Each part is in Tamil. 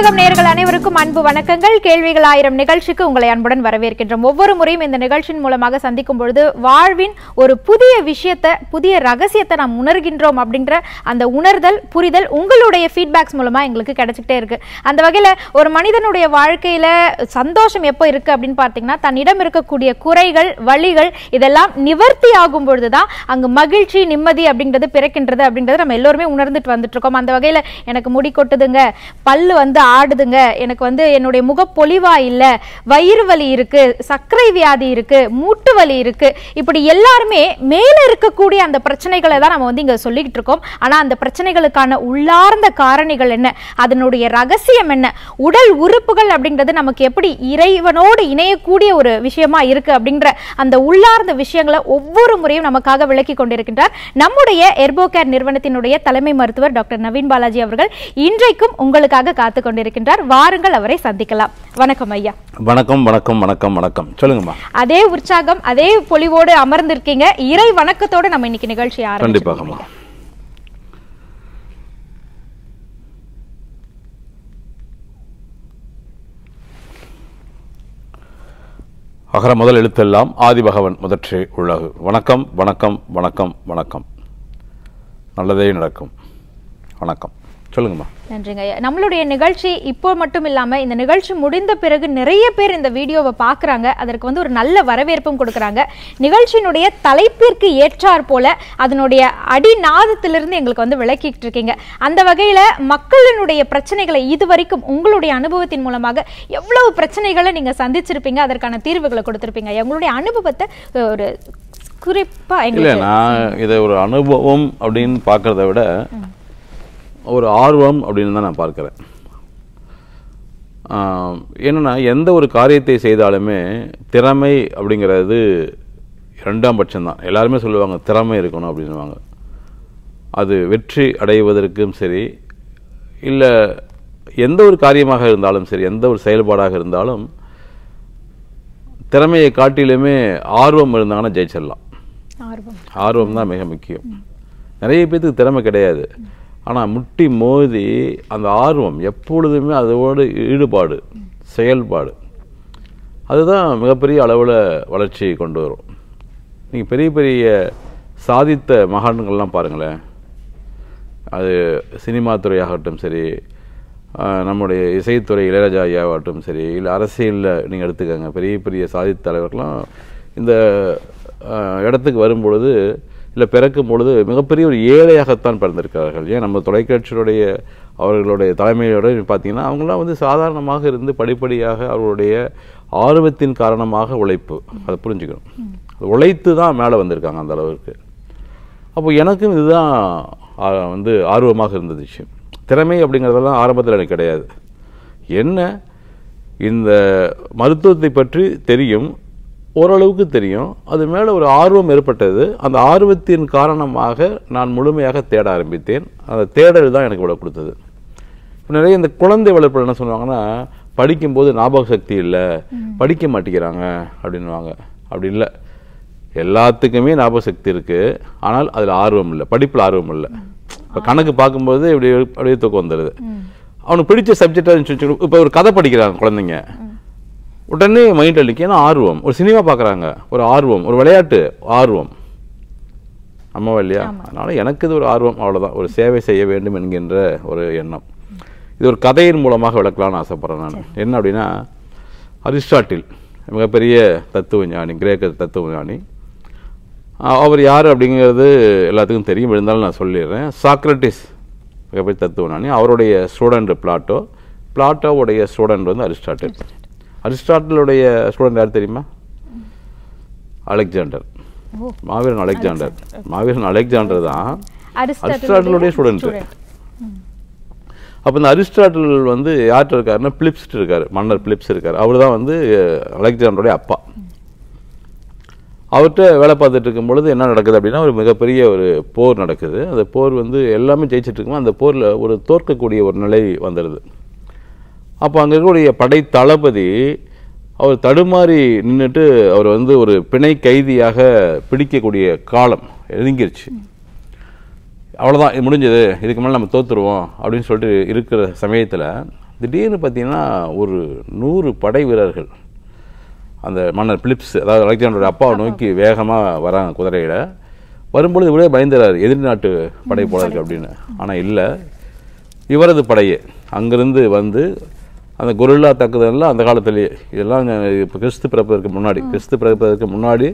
தமிழகம் நேர்கள் அனைவருக்கும் அன்பு வணக்கங்கள். கேள்விகள் ஆயிரம் நிகழ்ச்சிக்கு உங்களை அன்புடன் வரவேற்கின்றோம். ஒவ்வொரு முறையும் இந்த நிகழ்ச்சியின் மூலமாக சந்திக்கும் பொழுது வாழ்வின் ஒரு புதிய விஷயத்தை புதிய ரகசியத்தை நாம் உணர்கின்றோம் அப்படின்ற அந்த உணர்தல் புரிதல் உங்களுடைய ஃபீட்பேக்ஸ் மூலமா எங்களுக்கு கிடைச்சிக்கிட்டே இருக்கு. அந்த வகையில ஒரு மனிதனுடைய வாழ்க்கையில சந்தோஷம் எப்போ இருக்கு அப்படின்னு பார்த்தீங்கன்னா தன்னிடம் இருக்கக்கூடிய குறைகள் வழிகள் இதெல்லாம் நிவர்த்தி ஆகும் பொழுதுதான் அங்கு மகிழ்ச்சி நிம்மதி அப்படின்றது பிறக்கின்றது அப்படின்றது நம்ம எல்லோருமே உணர்ந்துட்டு வந்துட்டு இருக்கோம். அந்த வகையில எனக்கு முடி கொட்டுதுங்க. பல்லு வந்து ஆடுதுங்க. எனக்கு வந்து என்னுடைய முகப்பொலிவா இல்லை. வயிறு வலி இருக்கு. சர்க்கரை வியாதி இருக்கு. மூட்டு வலி இருக்கு. இப்படி எல்லாருமே மேல இருக்கக்கூடிய அந்த பிரச்சனைகளை தான் நம்ம வந்து இங்க சொல்லிக்கிட்டு இருக்கோம். ஆனா அந்த பிரச்சனைகளுக்கான உள்ளார்ந்த காரணிகள் என்ன? அதனுடைய ரகசியம் என்ன? உடல் உறுப்புகள் அப்படின்றது நமக்கு எப்படி இறைவனோடு இணையக்கூடிய ஒரு விஷயமா இருக்கு அப்படின்ற அந்த உள்ளார்ந்த விஷயங்களை ஒவ்வொரு முறையும் நமக்காக விளக்கி கொண்டிருக்கின்றார். நம்முடைய எர்போகேர் நிறுவனத்தினுடைய தலைமை மருத்துவர் டாக்டர் நவீன் பாலாஜி அவர்கள் இன்றைக்கும் உங்களுக்காக காத்து கொண்டிருக்கின்றார். வாருங்கள் அவரை சந்திக்கலாம். வணக்கம் ஐயா. வணக்கம் வணக்கம் வணக்கம் வணக்கம். சொல்லுங்கம்மா. அதே உற்சாகம் அதே பொலிவோடு அமர்ந்திருக்கீங்க. இறை வணக்கத்தோடு நம்ம இன்னைக்கு நிகழ்ச்சி கண்டிப்பாகம்மா. அகர முதல் எழுத்தெல்லாம் ஆதிபகவன் முதற்றே உலகு. வணக்கம் வணக்கம் வணக்கம் வணக்கம். நல்லதே நடக்கும். வணக்கம். சொல்லுங்கம்மா. நன்றிங்க நம்மளுடைய நிகழ்ச்சி இப்போ மட்டும் இல்லாம இந்த நிகழ்ச்சி முடிந்த பிறகு நிறைய பேர் இந்த வீடியோவை பார்க்கறாங்க அதற்கு வந்து ஒரு நல்ல வரவேற்பும் கொடுக்கறாங்க. நிகழ்ச்சியினுடைய தலைப்பிற்கு ஏற்றாற் போல அதனுடைய அடிநாதத்திலிருந்து எங்களுக்கு வந்து விளக்கிட்டு இருக்கீங்க. அந்த வகையில மக்களினுடைய பிரச்சனைகளை இதுவரைக்கும் உங்களுடைய அனுபவத்தின் மூலமாக எவ்வளவு பிரச்சனைகளை நீங்க சந்திச்சிருப்பீங்க அதற்கான தீர்வுகளை கொடுத்திருப்பீங்க ஐயா. உங்களுடைய அனுபவத்தை ஒரு குறிப்பா இல்லை நான் இதை ஒரு அனுபவம் அப்படின்னு பார்க்கறத விட ஒரு ஆர்வம் அப்படின்னு தான் நான் பார்க்குறேன். என்னன்னா எந்த ஒரு காரியத்தை செய்தாலுமே திறமை அப்படிங்கிறது ரெண்டாம் பட்சம்தான் எல்லாருமே சொல்லுவாங்க திறமை இருக்கணும் அப்படின்னுவாங்க அது வெற்றி அடைவதற்கும் சரி இல்லை எந்த ஒரு காரியமாக இருந்தாலும் சரி எந்த ஒரு செயல்பாடாக இருந்தாலும் திறமையை காட்டிலுமே ஆர்வம் இருந்தாங்கன்னா ஜெயிச்சிடலாம். ஆர்வம். ஆர்வம் தான் மிக முக்கியம். நிறைய பேத்துக்கு திறமை கிடையாது. ஆனால் முட்டி மோதி அந்த ஆர்வம் எப்பொழுதுமே அதோட ஈடுபாடு செயல்பாடு. அதுதான் மிகப்பெரிய அளவில் வளர்ச்சியை கொண்டு வரும். நீங்கள் பெரிய பெரிய சாதித்த மகான்கள்லாம் பாருங்களேன். அது சினிமா துறையாகட்டும் சரி நம்முடைய இசைத்துறை இளையராஜா ஐயாவாகட்டும் சரி இல்லை அரசியலில் நீங்கள் எடுத்துக்கோங்க பெரிய பெரிய சாதித்த தலைவர்கள்லாம் இந்த இடத்துக்கு வரும்பொழுது இல்லை பிறக்கும் பொழுது மிகப்பெரிய ஒரு ஏழையாகத்தான் பிறந்திருக்கிறார்கள். ஏன்? நம்ம தொலைக்காட்சியுடைய அவர்களுடைய தலைமையோட பார்த்தீங்கன்னா அவங்களாம் வந்து சாதாரணமாக இருந்து படிப்படியாக அவர்களுடைய ஆர்வத்தின் காரணமாக உழைப்பு. அதை புரிஞ்சுக்கணும். அது உழைத்து தான் மேலே வந்திருக்காங்க அந்த அளவுக்கு அப்போ எனக்கும் இதுதான் வந்து ஆர்வமாக இருந்தது விஷயம். திறமை அப்படிங்கிறதெல்லாம் ஆரம்பத்தில் எனக்கு கிடையாது. என்ன? இந்த மருத்துவத்தை பற்றி தெரியும். ஓரளவுக்கு தெரியும். அது மேலே ஒரு ஆர்வம் ஏற்பட்டது. அந்த ஆர்வத்தின் காரணமாக நான் முழுமையாக தேட ஆரம்பித்தேன். அந்த தேடல் தான் எனக்கு இவ்வளோ கொடுத்தது. இப்ப நிறைய இந்த குழந்தை வளர்ப்பில் என்ன சொல்லுவாங்கன்னா படிக்கும்போது ஞாபக சக்தி இல்லை. படிக்க மாட்டேங்கிறாங்க அப்படின்னுவாங்க. அப்படி இல்லை. எல்லாத்துக்குமே ஞாபக சக்தி இருக்கு. ஆனால் அதில் ஆர்வம் இல்லை. படிப்பில் ஆர்வம் இல்லை. இப்போ கணக்கு பார்க்கும்போது இப்படி அப்படியே தூக்கம் வந்துடுது அவனுக்கு பிடிச்ச சப்ஜெக்டாக இப்போ ஒரு கதை படிக்கிறாங்க குழந்தைங்க. உடனே மைண்ட் அடிக்க ஏன்னா ஆர்வம். ஒரு சினிமா பார்க்குறாங்க. ஒரு ஆர்வம். ஒரு விளையாட்டு ஆர்வம். அம்மாவா இல்லையா? அதனால எனக்கு இது ஒரு ஆர்வம் அவ்வளவுதான். ஒரு சேவை செய்ய வேண்டும் என்கின்ற ஒரு எண்ணம். இது ஒரு கதையின் மூலமாக விளக்கலாம்னு ஆசைப்படுறேன் நான். என்ன அப்படின்னா அரிஸ்டாட்டில் மிகப்பெரிய தத்துவ ஞானி கிரேக்க தத்துவ ஞானி. அவர் யார் அப்படிங்கிறது எல்லாத்துக்கும் தெரியும். இருந்தாலும் நான் சொல்லிடுறேன். சாக்ரட்டிஸ் மிகப்பெரிய தத்துவ ஞானி. அவருடைய ஸ்டூடெண்ட் பிளாட்டோ பிளாட்டோவுடைய ஸ்டூடெண்ட் வந்து அரிஸ்டாட்டில். அரிஸ்டாட்டிலுடைய ஸ்டூடெண்ட் யார் தெரியுமா? அலெக்சாண்டர். மாவீரன் அலெக்சாண்டர். மாவீரன் அலெக்சாண்டர் தான் அரிஸ்டாட்டிலுடைய ஸ்டூடெண்ட் அப்போ இந்த அரிஸ்டாட்டில் வந்து யார்கிட்ட இருக்காருன்னா பிலிப்ஸ்ட் இருக்காரு. மன்னர் பிலிப்ஸ் இருக்காரு. அவர் தான் வந்து அலெக்சாண்டருடைய அப்பா. அவர்கிட்ட வேலை பார்த்துட்டு இருக்கும் பொழுது என்ன நடக்குது அப்படின்னா ஒரு மிகப்பெரிய ஒரு போர் நடக்குது. அந்த போர் வந்து எல்லாமே ஜெயிச்சிட்டு இருக்கும்போது அந்த போரில் ஒரு தோற்கக்கூடிய ஒரு நிலை வந்துடுது அப்போ அங்கே இருக்கக்கூடிய படை தளபதி அவர் தடுமாறி நின்றுட்டு அவர் வந்து ஒரு பிணை கைதியாக பிடிக்கக்கூடிய காலம் நெருங்கிருச்சு. அவ்வளோதான் இது முடிஞ்சது இதுக்கு மேலே நம்ம தோத்துருவோம் அப்படின்னு சொல்லிட்டு இருக்கிற சமயத்தில் திடீர்னு பார்த்தீங்கன்னா ஒரு நூறு படை வீரர்கள் அந்த மன்னர் பிலிப்ஸ் அதாவது அலெக்சாண்டரோட அப்பாவை நோக்கி வேகமாக வராங்க குதிரையில. வரும்பொழுது இவரே பயந்துறாரு எதிரி நாட்டு படை போல இருக்கு அப்படின்னு. ஆனால் இல்லை இவரது படையே அங்கிருந்து வந்து அந்த கொரில்லா தாக்குதல்லாம் அந்த காலத்திலேயே இதெல்லாம் இப்போ கிறிஸ்து பிறப்பதற்கு முன்னாடி. கிறிஸ்து பிறப்பதற்கு முன்னாடி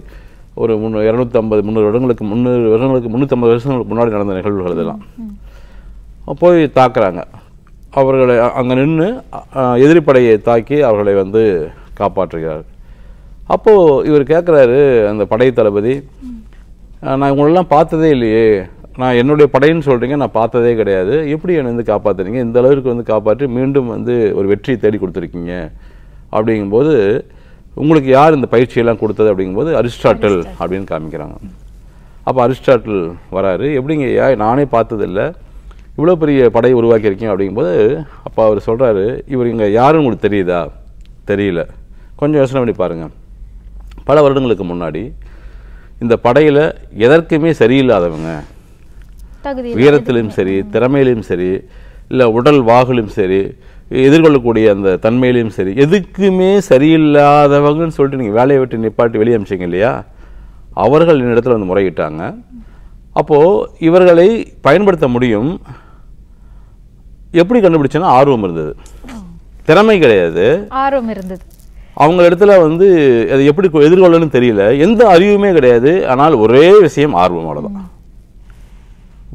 ஒரு முன்னூ இரநூத்தம்பது முந்நூறு வருடங்களுக்கு முந்நூறு வருடங்களுக்கு முந்நூற்றம்பது வருஷங்களுக்கு முன்னாடி நடந்த நிகழ்வுகள் இதெல்லாம். போய் தாக்குறாங்க. அவர்களை அங்கே நின்று எதிரி படையை தாக்கி அவர்களை வந்து காப்பாற்றுகிறார். அப்போது இவர் கேட்குறாரு அந்த படை தளபதி "அஹ், நான் இவங்களெல்லாம் பார்த்ததே இல்லையே. நான் என்னுடைய படைன்னு சொல்கிறீங்க நான் பார்த்ததே கிடையாது. எப்படி என்னை வந்து காப்பாற்றுறீங்க இந்த அளவுக்கு வந்து காப்பாற்றி மீண்டும் வந்து ஒரு வெற்றியை தேடி கொடுத்துருக்கீங்க. அப்படிங்கும்போது உங்களுக்கு யார் இந்த பயிற்சியெல்லாம் கொடுத்தது அப்படிங்கும்போது அரிஸ்டாட்டில் அப்படின்னு காமிக்கிறாங்க. அப்போ அரிஸ்டாட்டில் வராரு. எப்படிங்க ஐயா நானே பார்த்ததில்ல. இவ்வளோ பெரிய படை உருவாக்கியிருக்கீங்க அப்படிங்கும்போது அப்போ அவர் சொல்கிறாரு இவர் இங்கே யாருன்னு உங்களுக்கு தெரியுதா? தெரியல. கொஞ்சம் யோசனை பண்ணி பாருங்கள் பல வருடங்களுக்கு முன்னாடி இந்த படையில் எதற்குமே சரியில்லாதவங்க உயரத்திலும் சரி திறமையிலும் சரி இல்லை உடல் வாகிலும் சரி எதிர்கொள்ளக்கூடிய அந்த தன்மையிலும் சரி எதுக்குமே சரியில்லாதவங்கன்னு சொல்லிட்டு நீங்கள் வேலையை விட்டு நிப்பாட்டி வெளியே அமிச்சிங்க இல்லையா? அவர்கள் என்னிடத்துல வந்து முறையிட்டாங்க. அப்போது இவர்களை பயன்படுத்த முடியும். எப்படி கண்டுபிடிச்சேன்னா ஆர்வம் இருந்தது. திறமை கிடையாது. ஆர்வம் இருந்தது. அவங்க இடத்துல வந்து அதை எப்படி எதிர்கொள்ளணும்னு தெரியல. எந்த அறிவுமே கிடையாது. ஆனால் ஒரே விஷயம் ஆர்வம் அவ்வளோதான்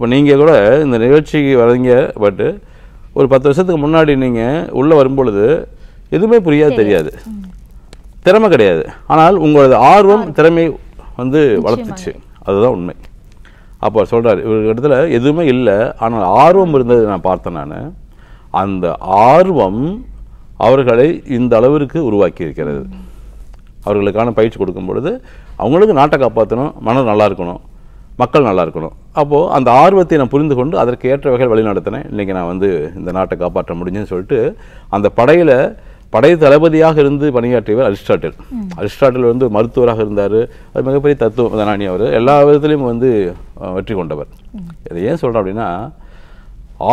இப்போ நீங்கள் கூட இந்த நிகழ்ச்சிக்கு வரீங்க பட்டு ஒரு பத்து வருஷத்துக்கு முன்னாடி நீங்கள் உள்ளே வரும்பொழுது எதுவுமே புரியாது தெரியாது. திறமை கிடையாது. ஆனால் உங்களது ஆர்வம் திறமை வந்து வளர்த்துச்சு. அதுதான் உண்மை. அப்போ சொல்றாரு இவர் இடத்துல எதுவுமே இல்லை ஆனால் ஆர்வம் இருந்தது நான் பார்த்தேன் நான். அந்த ஆர்வம் அவர்களை இந்த அளவிற்கு உருவாக்கி இருக்கிறது அவர்களுக்கான பயிற்சி கொடுக்கும் பொழுது அவங்களுக்கு நாட்டை காப்பாற்றணும் மனம் நல்லா இருக்கணும். மக்கள் நல்லா இருக்கணும் அப்போது அந்த ஆர்வத்தை நான் புரிந்து கொண்டு அதற்கு ஏற்ற வகையில் வழி நடத்தினேன் இன்றைக்கி நான் வந்து இந்த நாட்டை காப்பாற்ற முடிஞ்சுன்னு சொல்லிட்டு அந்த படையில் படை தளபதியாக இருந்து பணியாற்றியவர் அரிஸ்டாட்டில். அரிஸ்டாட்டில் வந்து மருத்துவராக இருந்தார். அது மிகப்பெரிய தத்துவ ஞானி அவர். எல்லா விதத்திலையும் வந்து வெற்றி கொண்டவர். இதை ஏன் சொல்கிறேன் அப்படின்னா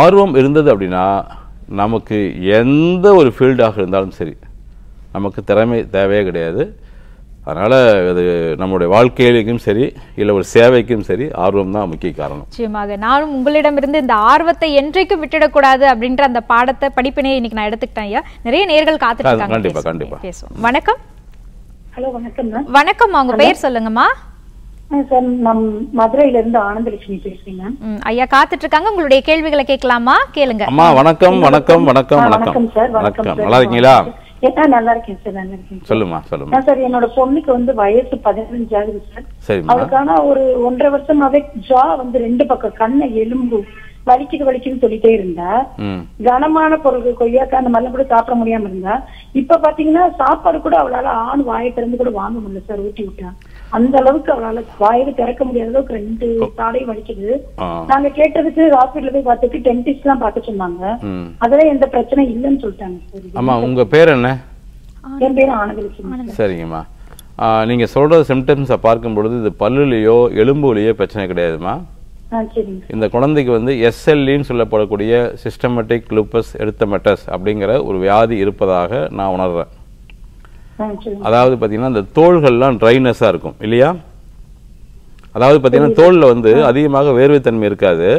ஆர்வம் இருந்தது அப்படின்னா நமக்கு எந்த ஒரு ஃபீல்டாக இருந்தாலும் சரி நமக்கு திறமை தேவையே கிடையாது. அதனால் அது நம்மளுடைய வாழ்க்கையிலும் சரி இல்லை ஒரு சேவைக்கும் சரி ஆர்வம் தான் முக்கிய காரணம். நிச்சயமாக. நானும் உங்களிடமிருந்து இந்த ஆர்வத்தை என்றைக்கும் விட்டுடக்கூடாது அப்படின்ற அந்த பாடத்தை படிப்பினை இன்னைக்கு நான் எடுத்துக்கிட்டேன் ஐயா. நிறைய நேர்கள் காத்துட்டு இருக்காங்க கண்டிப்பா, பேசுவோம். வணக்கம். ஹலோ வணக்கம் வணக்கம் உங்க பெயர் சொல்லுங்கம்மா. சார் நம் மதுரையில இருந்து ஆனந்தலட்சுமி பேசுறேன் மேம். ம், ஐயா காத்துட்டு இருக்காங்க உங்களுடைய கேள்விகளை கேட்கலாமா? கேளுங்க. அம்மா வணக்கம் வணக்கம் வணக்கம் வணக்கம். வணக்கம் சார். வணக்கம். நல்லா இருக்கீங்களா? நல்லா இருக்கேன் சார் நல்லா இருக்கேன் சார். சொல்லுமா சொல்லுமா. ஆ, சார் என்னோட பொண்ணுக்கு வந்து வயசு பதினஞ்சு ஆகுது சார் அவளுக்கான ஒரு ஒன்றரை வருஷமாவே ஜா வந்து ரெண்டு பக்கம் கண்ணை எலும்பு வலிக்குது வலிக்குதுன்னு சொல்லிட்டே இருந்தா கனமான பொருட்கள் கொய்யாக்காய் அந்த மாதிரிலாம் கூட சாப்பிட முடியாம இருந்தா இப்ப பாத்தீங்கன்னா சாப்பாடு கூட அவளால ஆண் வாயை திறந்து கூட வாங்க முடியல சார் ஊட்டி விட்டா. அந்த அளவுக்கு அவளால வாயை திறக்க முடியாத அளவுக்கு ரெண்டு தாடையும் வலிக்குது. நாங்க கேட்டதுக்கு ஹாஸ்பிட்டல் போய் பார்த்துட்டு டென்டிஸ்ட் எல்லாம் பார்க்க சொன்னாங்க. அதெல்லாம் எந்த பிரச்சனையும் இல்லைன்னு சொல்லிட்டாங்க. அம்மா உங்கள் பேர் என்ன? என் பேரு ஆனந்தலட்சுமி சரிங்கம்மா. நீங்கள் சொல்கிற சிம்டம்ஸை பார்க்கும் பொழுது இது பல்லுலேயோ எலும்புலேயோ பிரச்சனை சரிங்க இந்த குழந்தைக்கு வந்து எஸ்எல்இன்னு சொல்லப்படக்கூடிய சிஸ்டமேட்டிக் லூப்பஸ் எரித்தமெட்டஸ் அப்படிங்கிற ஒரு வியாதி இருப்பதாக நான் உணர்றேன். அதாவது பார்த்தீங்கன்னா இந்த தோள்கள்லாம் ட்ரைனஸாக இருக்கும் இல்லையா? அதாவது பார்த்தீங்கன்னா தோலில் வந்து அதிகமாக வேர்வைத்தன்மை இருக்காது.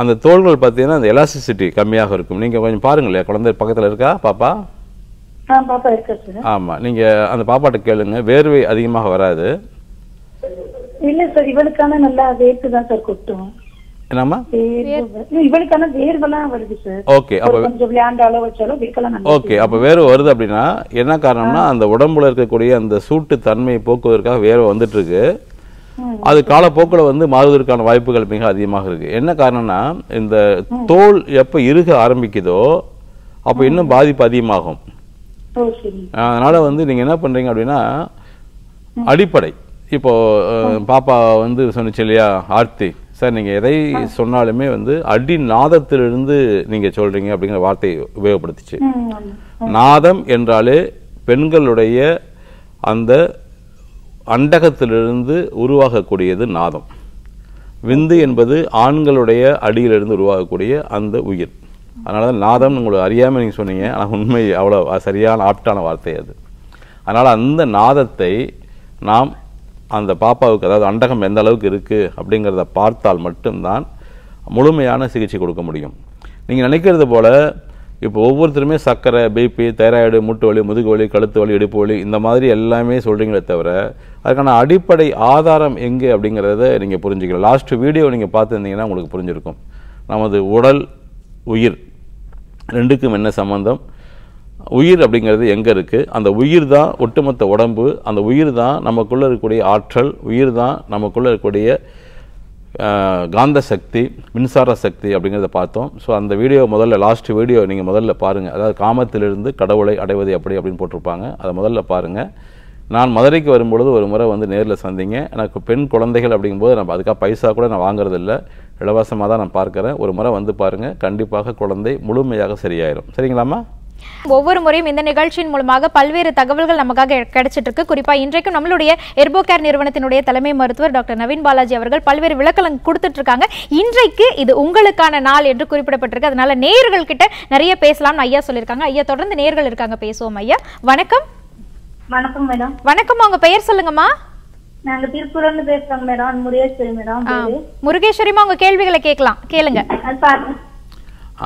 அந்த தோள்கள் பார்த்தீங்கன்னா அந்த எலாஸ்டிசிட்டி கம்மியாக இருக்கும். நீங்கள் கொஞ்சம் பாருங்களேன் குழந்தை பக்கத்தில் இருக்கா பாப்பா? ஆமாம் நீங்கள் அந்த பாப்பாட்ட கேளுங்க வேர்வை அதிகமாக வராது. இல்ல சார் இவளுக்கான நல்லா வேர்த்து தான் சார் கொட்டும். என்னம்மா? வேர்வெல்லாம் வருது சார் ஓகே அப்போ கொஞ்சம் விளையாண்டாலோ வச்சாலோ ஓகே அப்போ வேர்வை வருது அப்படின்னா என்ன காரணம்னா அந்த உடம்புல இருக்கக்கூடிய அந்த சூட்டு தன்மையை போக்குவதற்காக வேர்வை வந்துட்டு இருக்கு. அது காலப்போக்கில் வந்து மாறுவதற்கான வாய்ப்புகள் மிக அதிகமாக இருக்கு. என்ன காரணம்னா இந்த தோல் எப்போ இறுக ஆரம்பிக்குதோ அப்போ இன்னும் பாதிப்பு அதிகமாகும். அதனால வந்து நீங்க என்ன பண்றீங்க அப்படின்னா அடிப்படை. இப்போ பாப்பா வந்து சொன்னிச்சு இல்லையா ஆர்த்தி. சார் நீங்க எதை சொன்னாலுமே வந்து அடி நாதத்திலிருந்து நீங்க சொல்றீங்க அப்படிங்கிற வார்த்தையை உபயோகப்படுத்திச்சு. நாதம் என்றாலே பெண்களுடைய அந்த அண்டகத்திலிருந்து உருவாகக்கூடியது நாதம். விந்து என்பது ஆண்களுடைய அடியிலிருந்து உருவாகக்கூடிய அந்த உயிர். அதனால தான் நாதம் உங்களுக்கு அறியாமல் நீங்கள் சொன்னீங்க. ஆனால் உண்மை அவ்வளோ சரியான ஆப்டான வார்த்தை அது. அதனால் அந்த நாதத்தை நாம் அந்த பாப்பாவுக்கு அதாவது அண்டகம் எந்த அளவுக்கு இருக்குது அப்படிங்கிறத பார்த்தால் மட்டும்தான் முழுமையான சிகிச்சை கொடுக்க முடியும். நீங்கள் நினைக்கிறது போல் இப்போ ஒவ்வொருத்தருமே சர்க்கரை பிபி தைராய்டு மூட்டு வலி முதுகு வலி கழுத்து வலி இடுப்பு வலி இந்த மாதிரி எல்லாமே சொல்கிறீங்களே தவிர அதுக்கான அடிப்படை ஆதாரம் எங்கே அப்படிங்கிறத நீங்கள் புரிஞ்சுக்கலாம். லாஸ்ட் வீடியோ நீங்கள் பார்த்துருந்தீங்கன்னா உங்களுக்கு புரிஞ்சிருக்கும். நமது உடல் உயிர் ரெண்டுக்கும் என்ன சம்மந்தம் உயிர் அப்படிங்கிறது எங்கே இருக்குது அந்த உயிர் தான் ஒட்டுமொத்த உடம்பு அந்த உயிர் தான் நமக்குள்ளே இருக்கக்கூடிய ஆற்றல் உயிர் தான் நமக்குள்ளே இருக்கக்கூடிய காந்த சக்தி மின்சார சக்தி அப்படிங்கிறத பார்த்தோம். ஸோ அந்த வீடியோ முதல்ல லாஸ்ட் வீடியோ நீங்கள் முதல்ல பாருங்கள் அதாவது காமத்திலிருந்து கடவுளை அடைவது எப்படி அப்படின்னு போட்டிருப்பாங்க. அதை முதல்ல பாருங்கள் நான் மதுரைக்கு வரும்பொழுது ஒரு முறை வந்து நேரில் சந்திங்க. எனக்கு பெண் குழந்தைகள் அப்படிங்கும்போது நம்ம அதுக்காக பைசா கூட நான் வாங்குறதில்ல. இலவசமாக தான் நான் பார்க்குறேன். ஒரு முறை வந்து பாருங்கள் கண்டிப்பாக குழந்தை முழுமையாக சரியாயிரும். சரிங்களாம்மா? ஒவ்வொரு முறையும் இந்த நிகழ்ச்சியின் மூலமாக பல்வேறு தகவல்கள் நமக்காக கிடைச்சிட்டு இருக்கு குறிப்பா இன்றைக்கும் நம்மளுடைய எர்போகேர் நிறுவனத்தினுடைய தலைமை மருத்துவர் டாக்டர் நவீன் பாலாஜி அவர்கள் பல்வேறு விளக்கங்கள் கொடுத்துட்டு இருக்காங்க இன்றைக்கு இது உங்களுக்கான நாள் என்று குறிப்பிடப்பட்டிருக்கு. அதனால நேயர்கள் கிட்ட நிறைய பேசலாம்னு ஐயா சொல்லியிருக்காங்க. ஐயா தொடர்ந்து நேயர்கள் இருக்காங்க. பேசுவோம் ஐயா. வணக்கம். வணக்கம் மேடம். வணக்கம் உங்க பெயர் சொல்லுங்கம்மா. நாங்க திருப்பூர்ல பேசுறோங்க மேடம். முருகேஸ்வரி மேடம். முருகேஸ்வரிமா உங்க கேள்விகளை கேட்கலாம். கேளுங்க.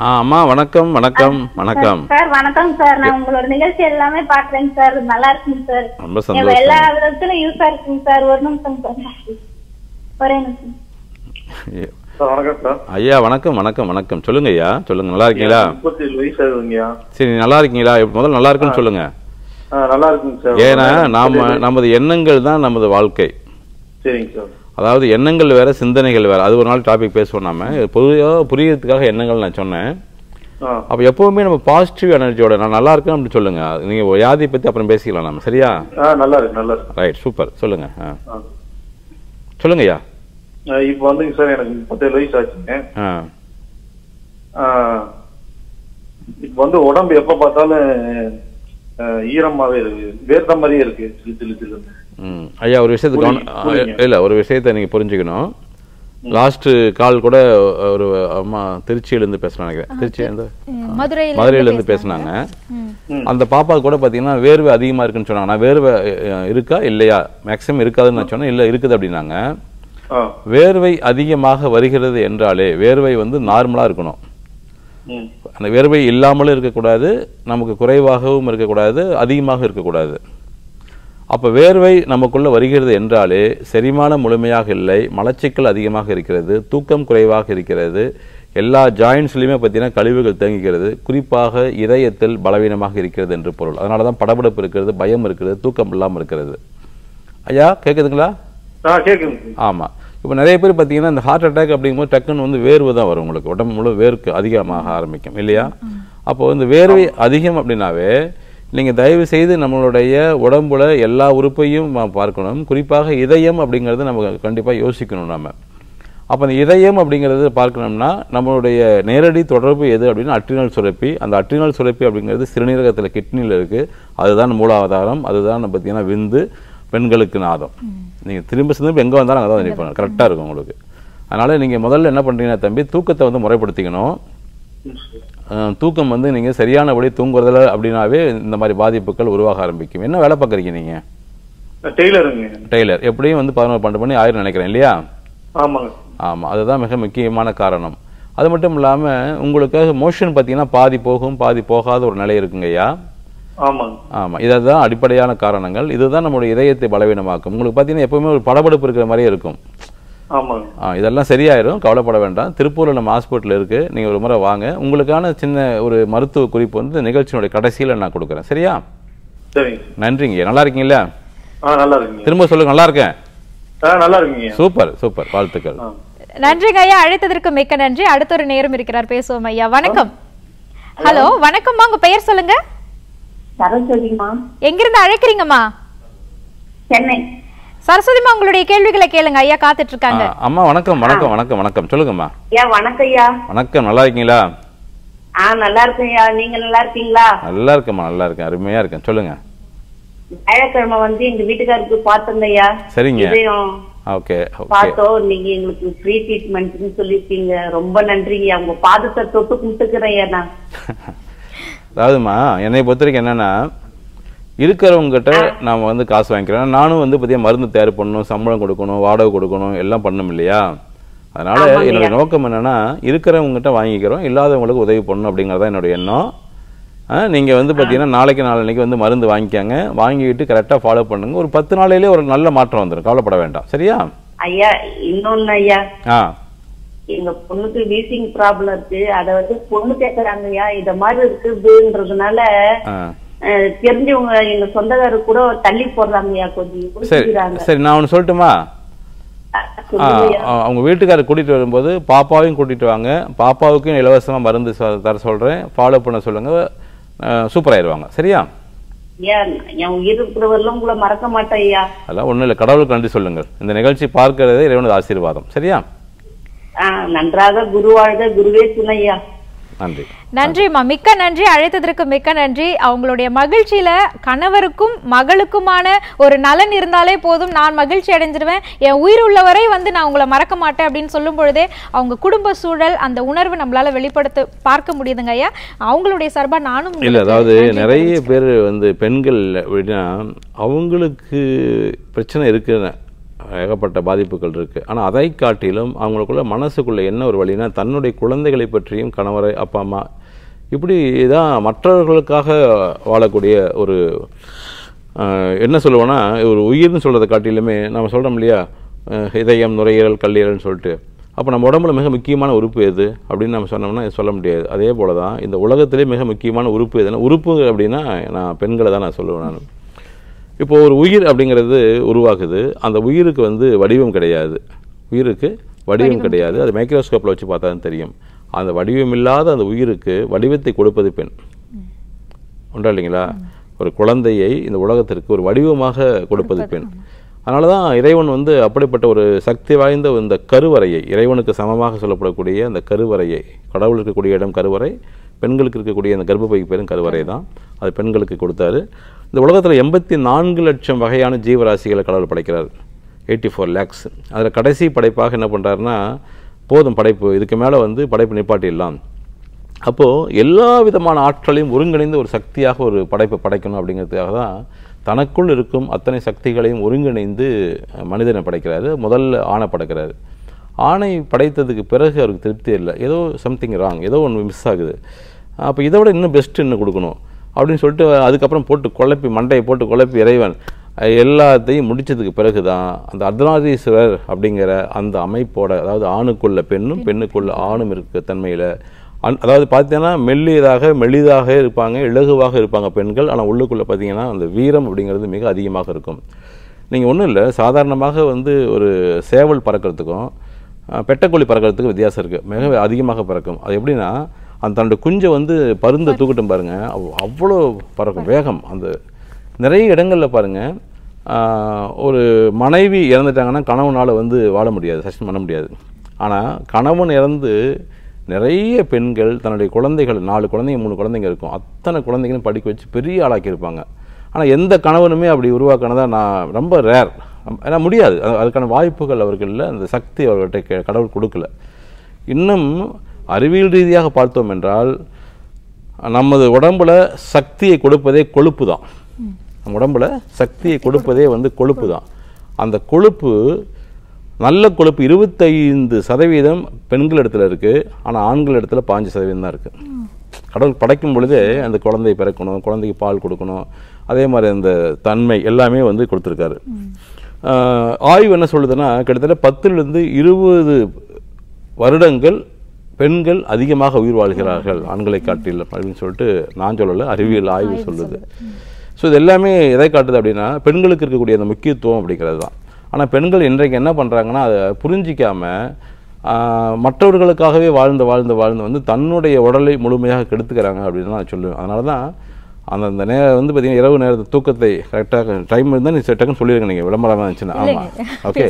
அம்மா வணக்கம் வணக்கம் வணக்கம். சார் வணக்கம் சார். நான் உங்களோட நிகழ்ச்சி எல்லாமே பாக்குறேங்க சார். நல்லா இருக்குங்க சார். ரொம்ப எங்க எல்லா சந்தோஷம் விதத்திலும் யூஸா இருக்குங்க சார். ஒரு நிமிஷம் சார். ஒரே நிமிஷம். சார் வணக்கம் சார். ஐயா வணக்கம் வணக்கம் வணக்கம். சொல்லுங்க ஐயா. சொல்லுங்க நல்லா இருக்கீங்களா? சரி நல்லா இருக்கீங்களா? முதல்ல நல்லா இருக்குன்னு சொல்லுங்க. நல்லா இருக்குங்க சார். ஏன்னா நாம நமது எண்ணங்கள் தான் நமது வாழ்க்கை. சரிங்க சார். அதாவது எண்ணங்கள் வேற சிந்தனைகள் வேற. அது ஒரு நாள் டாபிக் பேசுவோம் நாம. பொதுவாக புரியறதுக்காக எண்ணங்கள் நான் சொன்னேன். அப்போ எப்பவுமே நம்ம பாசிட்டிவ் எனர்ஜியோட நான் நல்லா இருக்கேன் அப்படின்னு சொல்லுங்க. நீங்க வியாதி பத்தி அப்புறம் பேசிக்கலாம் நம்ம சரியா? நல்லா இருக்கு நல்லா இருக்கு. ரைட் சூப்பர் சொல்லுங்க. சொல்லுங்க ஐயா. இப்போ வந்துங்க சார் எனக்கு முப்பத்தேழு வயசு ஆச்சுங்க. இப்போ வந்து உடம்பு எப்ப பார்த்தாலும் ஈரமாவே இருக்கு. வேர்த்த மாதிரியே இருக்கு. சிலு சிலு சிலுன்னு ம் ஐயா ஒரு விஷயத்தை கவனம். இல்லை ஒரு விஷயத்தை நீங்கள் புரிஞ்சுக்கணும். லாஸ்ட் கால் கூட ஒரு அம்மா திருச்சியிலேருந்து பேசுகிறேன் நினைக்கிறேன் திருச்சியிலேருந்து மதுரையிலேருந்து பேசுனாங்க. அந்த பாப்பா கூட பார்த்தீங்கன்னா வேர்வை அதிகமாக இருக்குன்னு சொன்னாங்க. நான் வேர்வை இருக்கா? இல்லையா? மேக்ஸிமம் இருக்காதுன்னு நான் சொன்னேன். இல்லை இருக்குது அப்படின்னாங்க. வேர்வை அதிகமாக வருகிறது என்றாலே வேர்வை வந்து நார்மலாக இருக்கணும். அந்த வேர்வை இல்லாமலும் இருக்கக்கூடாது நமக்கு குறைவாகவும் இருக்கக்கூடாது அதிகமாக இருக்கக்கூடாது. அப்போ வேர்வை நமக்குள்ள வருகிறது என்றாலே செரிமானம் முழுமையாக இல்லை மலச்சிக்கல் அதிகமாக இருக்கிறது தூக்கம் குறைவாக இருக்கிறது எல்லா ஜாயின்ஸ்லையுமே பார்த்தீங்கன்னா கழிவுகள் தேங்குகிறது குறிப்பாக இதயத்தில் பலவீனமாக இருக்கிறது என்று பொருள். அதனால தான் படபடப்பு இருக்கிறது பயம் இருக்கிறது தூக்கம் இல்லாமல் இருக்கிறது. ஐயா கேட்குதுங்களா ஆமாம் இப்போ நிறைய பேர் பார்த்தீங்கன்னா இந்த ஹார்ட் அட்டாக் அப்படிங்கும்போது டக்குன்னு வந்து வேர்வை தான் வரும் உங்களுக்கு. உடம்பு முழு வேர்க்கு அதிகமாக ஆரம்பிக்கும் இல்லையா? அப்போ இந்த வேர்வை அதிகம் அப்படின்னாவே நீங்கள் தயவு செய்து நம்மளுடைய உடம்புல எல்லா உறுப்பையும் பார்க்கணும். குறிப்பாக இதயம் அப்படிங்கிறது நம்ம கண்டிப்பாக யோசிக்கணும் நம்ம அப்போ அந்த இதயம் அப்படிங்கிறது பார்க்கணும்னா நம்மளுடைய நேரடி தொடர்பு எது அப்படின்னா அட்ரினல் சுரப்பி. அந்த அட்ரினல் சுரப்பி அப்படிங்கிறது சிறுநீரகத்தில் கிட்னியில் இருக்குது அதுதான் மூலாதாரம். அதுதான் பார்த்தீங்கன்னா விந்து பெண்களுக்கு நாதம். நீங்கள் திரும்ப திரும்ப எங்கே வந்தாலும் அங்கே தான் நினைப்பாங்க கரெக்டாக இருக்கும் உங்களுக்கு. அதனால் நீங்கள் முதல்ல என்ன பண்ணுறீங்கன்னா தம்பி தூக்கத்தை வந்து முறைப்படுத்திக்கணும். தூக்கம் வந்து நீங்கள் சரியானபடி தூங்குறதுல அப்படின்னாவே இந்த மாதிரி பாதிப்புகள் உருவாக ஆரம்பிக்கும். என்ன வேலை பார்க்குறீங்க நீங்கள் டெய்லருங்க டெய்லர் எப்படியும் வந்து பதினோரு பன்னெண்டு மணி ஆயிரம் நினைக்கிறேன் இல்லையா? ஆமாங்க. ஆமாம் அதுதான் மிக முக்கியமான காரணம். அது மட்டும் இல்லாமல் உங்களுக்கு மோஷன் பார்த்தீங்கன்னா பாதி போகும் பாதி போகாத ஒரு நிலை இருக்குங்க ஐயா. ஆமாங்க. ஆமாம் இதுதான் அடிப்படையான காரணங்கள். இதுதான் நம்மளுடைய இதயத்தை பலவீனமாக்கும். உங்களுக்கு பார்த்தீங்கன்னா எப்பவுமே ஒரு படபடப்பு இருக்கிற மாதிரியே இருக்கும். இதெல்லாம் சரியாயிரும். கவலைப்பட வேண்டாம். திருப்பூரில் நம்ம ஹாஸ்பிட்டல் இருக்குது நீங்கள் ஒரு முறை வாங்க. உங்களுக்கான சின்ன ஒரு மருத்துவ குறிப்பு வந்து நிகழ்ச்சியினுடைய கடைசியில் நான் கொடுக்குறேன். சரியா? நன்றிங்க. நல்லா இருக்கீங்களா? ஆ நல்லா இருக்குங்க. திரும்ப சொல்லுங்க. நல்லா இருக்கேன். நல்லா இருக்குங்க. Super super. வாழ்த்துக்கள். நன்றிங்க ஐயா. அழைத்ததற்கு மிக்க நன்றி. அடுத்த ஒரு நேரம் இருக்கிறார். பேசுவோம் ஐயா. வணக்கம். ஹலோ வணக்கம்மா. உங்க பெயர் சொல்லுங்க. சரஸ்வதிமா எங்கிருந்து அழைக்கிறீங்கம்மா? சென்னை. சரஸ்வதிமா உங்களுடைய கேள்விகளை கேளுங்க. ஐயா காத்துட்டு இருக்காங்க அம்மா வணக்கம் வணக்கம் வணக்கம் வணக்கம். சொல்லுங்கம்மா. ஐயா வணக்கம் ஐயா. வணக்கம் நல்லா இருக்கீங்களா? ஆ நல்லா இருக்கேன் ஐயா. நீங்க நல்லா இருக்கீங்களா? நல்லா இருக்கேம்மா நல்லா இருக்கேன். அருமையா இருக்கேன். சொல்லுங்க. வியாழக்கிழமை வந்து எங்க வீட்டுக்காருக்கு பார்த்தோங்க ஐயா. சரிங்க. Okay okay. பார்த்தோம். நீங்க எங்களுக்கு ஃப்ரீ ட்ரீட்மெண்ட்னு சொல்லிருக்கீங்க ரொம்ப நன்றிங்க அவங்க பாதத்தை தொட்டு கும்பிட்டுக்கிறேன் நான். அதாவதுமா என்னை பொறுத்த வரைக்கும் என்னன்னா இருக்கிறவங்ககிட்ட நாம வந்து காசு வாங்கிக்கிறோம். நானும் வந்து பார்த்தீங்கன்னா மருந்து தயார் பண்ணணும் சம்பளம் கொடுக்கணும் வாடகை கொடுக்கணும் எல்லாம் பண்ணணும் இல்லையா? அதனால. என்னுடைய நோக்கம் என்னன்னா இருக்கிறவங்ககிட்ட வாங்கிக்கிறோம் இல்லாதவங்களுக்கு உதவி பண்ணணும் அப்படிங்கறத என்னுடைய எண்ணம். ஆ, நீங்க வந்து பார்த்தீங்கன்னா நாளைக்கு நாளைக்கு வந்து மருந்து வாங்கிக்கங்க. வாங்கிட்டு கரெக்டாக ஃபாலோ பண்ணுங்க. ஒரு பத்து நாளையிலே ஒரு நல்ல மாற்றம் வந்துடும் கவலைப்பட வேண்டாம். சரியா? ஐயா இன்னொன்னு ஐயா. ஆ. எங்க பொண்ணுக்கு வீசிங் ப்ராப்ளம் இருக்கு. அத வந்து பொண்ணு கேக்குறாங்க ஐயா இத மாதிரி இருக்குதுன்றதுனால தெரிஞ்சவங்க எங்க சொந்தக்காரர் கூட தள்ளி போடுறாங்கய்யா கொஞ்சம் சரி நான் ஒன்று சொல்லட்டுமா? அவங்க வீட்டுக்காரர் கூட்டிட்டு வரும்போது பாப்பாவையும் கூட்டிட்டு வாங்க. பாப்பாவுக்கும் இலவசமா மருந்து தர சொல்றேன். ஃபாலோ பண்ண சொல்லுங்க. சூப்பர் ஆயிருவாங்க. சரியா? மறக்க மாட்டேன் ஐயா அதெல்லாம் ஒண்ணும் இல்லை. கடவுளுக்கு நன்றி சொல்லுங்கள். இந்த நிகழ்ச்சி பார்க்கறதே இறைவனது ஆசீர்வாதம். சரியா? நன்றாக குரு வாழ்க. குருவே துணையா. நன்றி. நன்றிம்மா மிக்க நன்றி. அழைத்ததற்கு மிக்க நன்றி. அவங்களுடைய மகிழ்ச்சியில கணவருக்கும் மகளுக்குமான ஒரு நலன் இருந்தாலே போதும். நான் மகிழ்ச்சி அடைஞ்சிருவேன். என் உயிர் உள்ளவரை வந்து நான் உங்களை மறக்க மாட்டேன் அப்படின்னு சொல்லும் பொழுதே அவங்க குடும்ப சூழல் அந்த உணர்வு நம்மளால வெளிப்படுத்த பார்க்க முடியுதுங்க ஐயா. அவங்களுடைய சார்பா நானும் இல்ல அதாவது நிறைய பேர் வந்து பெண்கள் அப்படின்னா அவங்களுக்கு பிரச்சனை இருக்குன்னு ஏகப்பட்ட பாதிப்புகள் இருக்குது ஆனால் அதை காட்டிலும் அவங்களுக்குள்ள மனசுக்குள்ளே என்ன ஒரு வழினா தன்னுடைய குழந்தைகளை பற்றியும் கணவரை அப்பா அம்மா இப்படி தான் மற்றவர்களுக்காக வாழக்கூடிய ஒரு என்ன சொல்லுவோன்னா ஒரு உயிர்னு சொல்கிறத காட்டிலுமே நம்ம சொல்கிறோம் இல்லையா? இதயம் நுரையீரல் கல்லீரல்னு சொல்லிட்டு. அப்போ நம்ம உடம்புல மிக முக்கியமான உறுப்பு எது? அப்படின்னு நம்ம சொன்னோம்னா சொல்ல முடியாது. அதே போல தான் இந்த உலகத்திலே மிக முக்கியமான உறுப்பு எதுனா உறுப்பு அப்படின்னா நான் பெண்களை தான் நான் சொல்லுவேன் நான். இப்போ ஒரு உயிர் அப்படிங்கிறது உருவாகுது. அந்த உயிருக்கு வந்து வடிவம் கிடையாது. உயிருக்கு வடிவம் கிடையாது. அது மைக்ரோஸ்கோப்பில் வச்சு பார்த்தா தான் தெரியும். அந்த வடிவம் இல்லாத அந்த உயிருக்கு வடிவத்தை கொடுப்பது பெண். உண்டா இல்லைங்களா? ஒரு குழந்தையை இந்த உலகத்திற்கு ஒரு வடிவமாக கொடுப்பது பெண். அதனால தான் இறைவன் வந்து அப்படிப்பட்ட ஒரு சக்தி வாய்ந்த இந்த கருவறையை இறைவனுக்கு சமமாக சொல்லப்படக்கூடிய அந்த கருவறையை கடவுள் இருக்கக்கூடிய இடம் கருவறை பெண்களுக்கு இருக்கக்கூடிய அந்த கர்ப்பப்பைக்கு பேரும் கருவறை தான் அது பெண்களுக்கு கொடுத்தாரு. இந்த உலகத்தில் எண்பத்தி நான்கு லட்சம் வகையான ஜீவராசிகளை கடவுள் படைக்கிறார். Eighty four lakhs. அதில் கடைசி படைப்பாக என்ன பண்ணுறாருன்னா போதும் படைப்பு இதுக்கு மேலே வந்து படைப்பு நிப்பாட்டிடலாம் அப்போது எல்லா விதமான ஆற்றலையும் ஒருங்கிணைந்த ஒரு சக்தியாக ஒரு படைப்பை படைக்கணும் அப்படிங்கிறதுக்காக தான் தனக்குள் இருக்கும் அத்தனை சக்திகளையும் ஒருங்கிணைந்து மனிதனை படைக்கிறாரு. முதல்ல ஆணை படைக்கிறாரு. ஆணை படைத்ததுக்கு பிறகு அவருக்கு திருப்தி இல்லை. ஏதோ சம்திங் ராங் ஏதோ ஒன்று மிஸ் ஆகுது. அப்போ இதை விட இன்னும் பெஸ்ட்டு இன்னும் கொடுக்கணும். அப்படின்னு சொல்லிட்டு அதுக்கப்புறம் போட்டு குழப்பி மண்டையை போட்டு குழப்பி இறைவன் எல்லாத்தையும் முடிச்சதுக்கு பிறகு தான் அந்த அர்த்தநாரீஸ்வரர் அப்படிங்கிற அந்த அமைப்போட அதாவது ஆணுக்குள்ள பெண்ணும் பெண்ணுக்குள்ள ஆணும் இருக்க தன்மையில் அன் அதாவது பார்த்தீங்கன்னா மெல்லியதாக மெலிதாக இருப்பாங்க இலகுவாக இருப்பாங்க பெண்கள் ஆனால் உள்ளுக்குள்ளே பார்த்தீங்கன்னா அந்த வீரம் அப்படிங்கிறது மிக அதிகமாக இருக்கும். நீங்கள் ஒன்றும் இல்லை சாதாரணமாக வந்து ஒரு சேவல் பறக்கிறதுக்கும் பெட்டைக்கோழி பறக்கிறதுக்கும் வித்தியாசம் இருக்குது மிக அதிகமாக பறக்கும். அது எப்படின்னா அந்த தன்னோட குஞ்சை வந்து பருந்தை தூக்கட்டும் பாருங்க. அவ்- அவ்வளோ பறக்கும் வேகம். அந்த நிறைய இடங்களில் பாருங்க. ஆஹ், ஒரு மனைவி இறந்துட்டாங்கன்னா கணவனால் வந்து வாழ முடியாது சஸ்டன் பண்ண முடியாது. ஆனால் கணவன் இறந்து நிறைய பெண்கள் தன்னுடைய குழந்தைகள் நாலு குழந்தைங்க மூணு குழந்தைங்க இருக்கும். அத்தனை குழந்தைங்களும் படிக்க வச்சு பெரிய ஆளாக்கியிருப்பாங்க. ஆனால் எந்த கணவனுமே அப்படி உருவாக்கினதா நான் ரொம்ப ரேர் ஏன்னா முடியாது. அது- அதுக்கான வாய்ப்புகள் அவர்களில் அந்த சக்தி அவர்கள்ட்ட கே- கடவுள் கொடுக்கல. இன்னும் அறிவியல் ரீதியாக பார்த்தோம் என்றால் நமது உடம்புல சக்தியை கொடுப்பதே கொழுப்பு தான் நம்ம உடம்புல சக்தியை கொடுப்பதே. வந்து கொழுப்பு தான் அந்த கொழுப்பு நல்ல கொழுப்பு இருபத்தைந்து சதவீதம் பெண்கள் இடத்துல இருக்கு. ஆனா ஆண்கள் இடத்துல பாஞ்சு சதவீதம் தான் இருக்கு. கடவுள் படைக்கும் பொழுதே அந்த குழந்தை பிறக்கணும் குழந்தைக்கு பால் கொடுக்கணும். அதே மாதிரி அந்த தன்மை எல்லாமே வந்து கொடுத்துருக்காரு. ஆய்வு என்ன சொல்லுதுன்னா கிட்டத்தட்ட பத்துலேருந்து இருபது வருடங்கள் பெண்கள் அதிகமாக உயிர் வாழ்கிறார்கள். ஆண்களை காட்டிலும் அப்படின்னு சொல்லிட்டு நான் சொல்லலை அறிவியல் ஆய்வு சொல்லுது. ஸோ இது எல்லாமே எதை காட்டுது அப்படின்னா பெண்களுக்கு இருக்கக்கூடிய அந்த முக்கியத்துவம் அப்படிங்கிறது தான். ஆனால் பெண்கள் இன்றைக்கு என்ன பண்ணுறாங்கன்னா அதை புரிஞ்சிக்காம ஆஹ், மற்றவர்களுக்காகவே வாழ்ந்து வாழ்ந்து வாழ்ந்து வந்து தன்னுடைய உடலை முழுமையாக கெடுத்துக்கிறாங்க அப்படின்னு நான் சொல்லுவேன். அதனால தான் அந்த அந்த நேரம் வந்து பார்த்தீங்கன்னா இரவு நேரத்து தூக்கத்தை கரெக்டாக டைம் இருந்தால் நீ டக்குன்னு சொல்லிடுங்க நீங்கள் விளம்பரமாக இருந்துச்சுன்னா. ஆமாம். ஓகே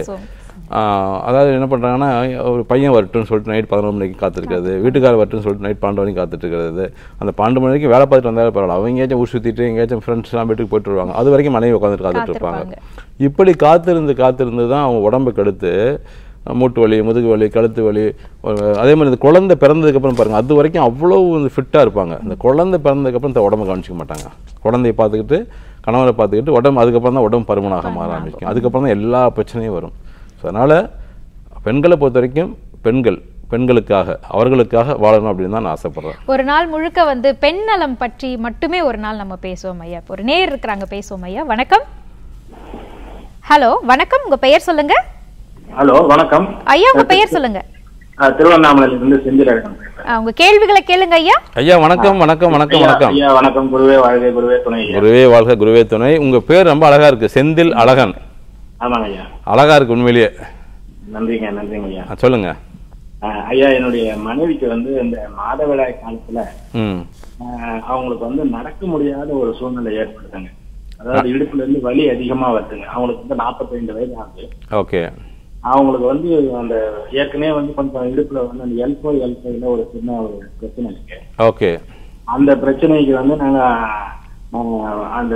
அதாவது என்ன பண்ணுறாங்கன்னா ஒரு பையன் வரட்டும்னு சொல்லிட்டு நைட் பதினொரு மணிக்கு காத்திருக்கிறது வீட்டுக்காரர் வரட்டும்னு சொல்லிட்டு நைட் பன்னெண்டு மணிக்கு காத்துட்டு இருக்கிறது அந்த பன்னெண்டு மணிக்கு வேலை பார்த்துட்டு வந்தாலும் பரவாயில்ல. அவங்க எங்கேயாச்சும் ஊர் சுற்றிட்டு எங்கேயாச்சும் ஃப்ரெண்ட்ஸ்லாம் வீட்டுக்கு போயிட்டு வருவாங்க. அது வரைக்கும் மனைவி உட்காந்துட்டு காத்துட்டு இருப்பாங்க. இப்படி காத்திருந்து காத்திருந்து தான் அவங்க உடம்பை கெடுத்து மூட்டு வலி முதுகு வலி கழுத்து வலி அதே மாதிரி இந்த குழந்தை பிறந்ததுக்கப்புறம் பாருங்கள் அது வரைக்கும் அவ்வளோ ஃபிட்டாக இருப்பாங்க. இந்த குழந்தை பிறந்ததுக்கப்புறம் இந்த உடம்பை கவனிச்சிக்க மாட்டாங்க. குழந்தைய பார்த்துக்கிட்டு கணவரை பார்த்துக்கிட்டு உடம்பு அதுக்கப்புறம் தான் உடம்பு பருமனாக மாற ஆரம்பிக்கும். அதுக்கப்புறம் தான் எல்லா பிரச்சனையும் வரும். அதனால் பெண்களை பொறுத்த வரைக்கும் பெண்கள் பெண்களுக்காக அவர்களுக்காக வாழணும் அப்படின்னு தான் நான் ஆசைப்பட்றேன். ஒரு நாள் முழுக்க வந்து பெண் நலம் பற்றி மட்டுமே ஒரு நாள் நம்ம பேசுவோம் ஐயா. இப்ப ஒரு நேர் இருக்கிறாங்க பேசுவோம் ஐயா. வணக்கம். ஹலோ வணக்கம். உங்க பெயர் சொல்லுங்க. ஹலோ வணக்கம். ஐயா உங்க பெயர் சொல்லுங்க. திருவண்ணாமலையில இருந்து செஞ்சிரகம் உங்க கேள்விகளை கேளுங்க ஐயா. ஐயா வணக்கம் வணக்கம் வணக்கம் வணக்கம். ஐயா வணக்கம். குருவே வாழ்க குருவே துணை குருவே வாழ்க குருவே துணை. உங்க பேர் ரொம்ப அழகா இருக்கு. செந்தில் அழகன். ஆமாங்க ஐயா. அழகா இருக்கு உண்மையிலேயே. நன்றிங்க நன்றிங்க ஐயா. சொல்லுங்க. ஐயா என்னுடைய மனைவிக்கு வந்து இந்த மாதவிடாய் காலத்துல அவங்களுக்கு வந்து நடக்க முடியாத ஒரு சூழ்நிலை ஏற்படுதுங்க. அதாவது இடுப்புல இருந்து வலி அதிகமா வருதுங்க. அவங்களுக்கு வந்து 45 வயது ஆகுது. ஓகே. அவங்களுக்கு வந்து அந்த ஏற்கனவே வந்து கொஞ்சம் இடுப்புல வந்து அந்த எல்போ எல்போல ஒரு சின்ன ஒரு பிரச்சனை இருக்கு. ஓகே. அந்த பிரச்சனைக்கு வந்து நாங்க அந்த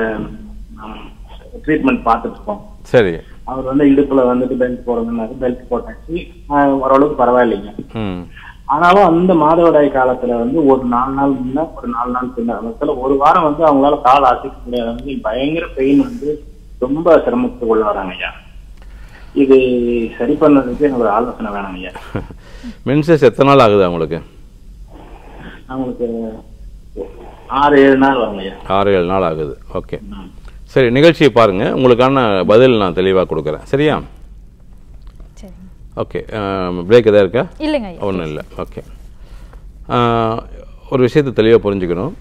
ட்ரீட்மெண்ட் பார்த்துட்டு இருக்கோம் சரி. அவர் வந்து இடுப்புல வந்துட்டு பெல்ட் போடணும்னாரு. பெல்ட் போட்டாச்சு. ஓரளவுக்கு பரவாயில்லைங்க. ஆனாலும் அந்த மாதவிடாய் காலத்துல வந்து ஒரு நாலு நாள் முன்ன ஒரு நாலு நாள் பின்ன அந்த ஒரு வாரம் வந்து அவங்களால கால் அசைக்க முடியாத வந்து பயங்கர பெயின் வந்து ரொம்ப சிரமத்துக்கு உள்ள வராங்க ஐயா. இது சரி பண்ணதுக்கு எனக்கு ஒரு ஆலோசனை வேணும் ஐயா. மென்சஸ் எத்தனை நாள் ஆகுது அவங்களுக்கு? அவங்களுக்கு ஆறு ஏழு நாள் வருங்க ஐயா. ஆறு ஏழு நாள் ஆகுது. ஓகே. சரி நிகழ்ச்சியை பாருங்க. உங்களுக்கான பதில் நான் தெளிவாக கொடுக்குறேன். சரியா? சரி ஓகே பிரேக் எதாவது இருக்கா? இல்லைங்க ஒன்றும் இல்லை. ஓகே. ஒரு விஷயத்தை தெளிவாக புரிஞ்சுக்கணும்.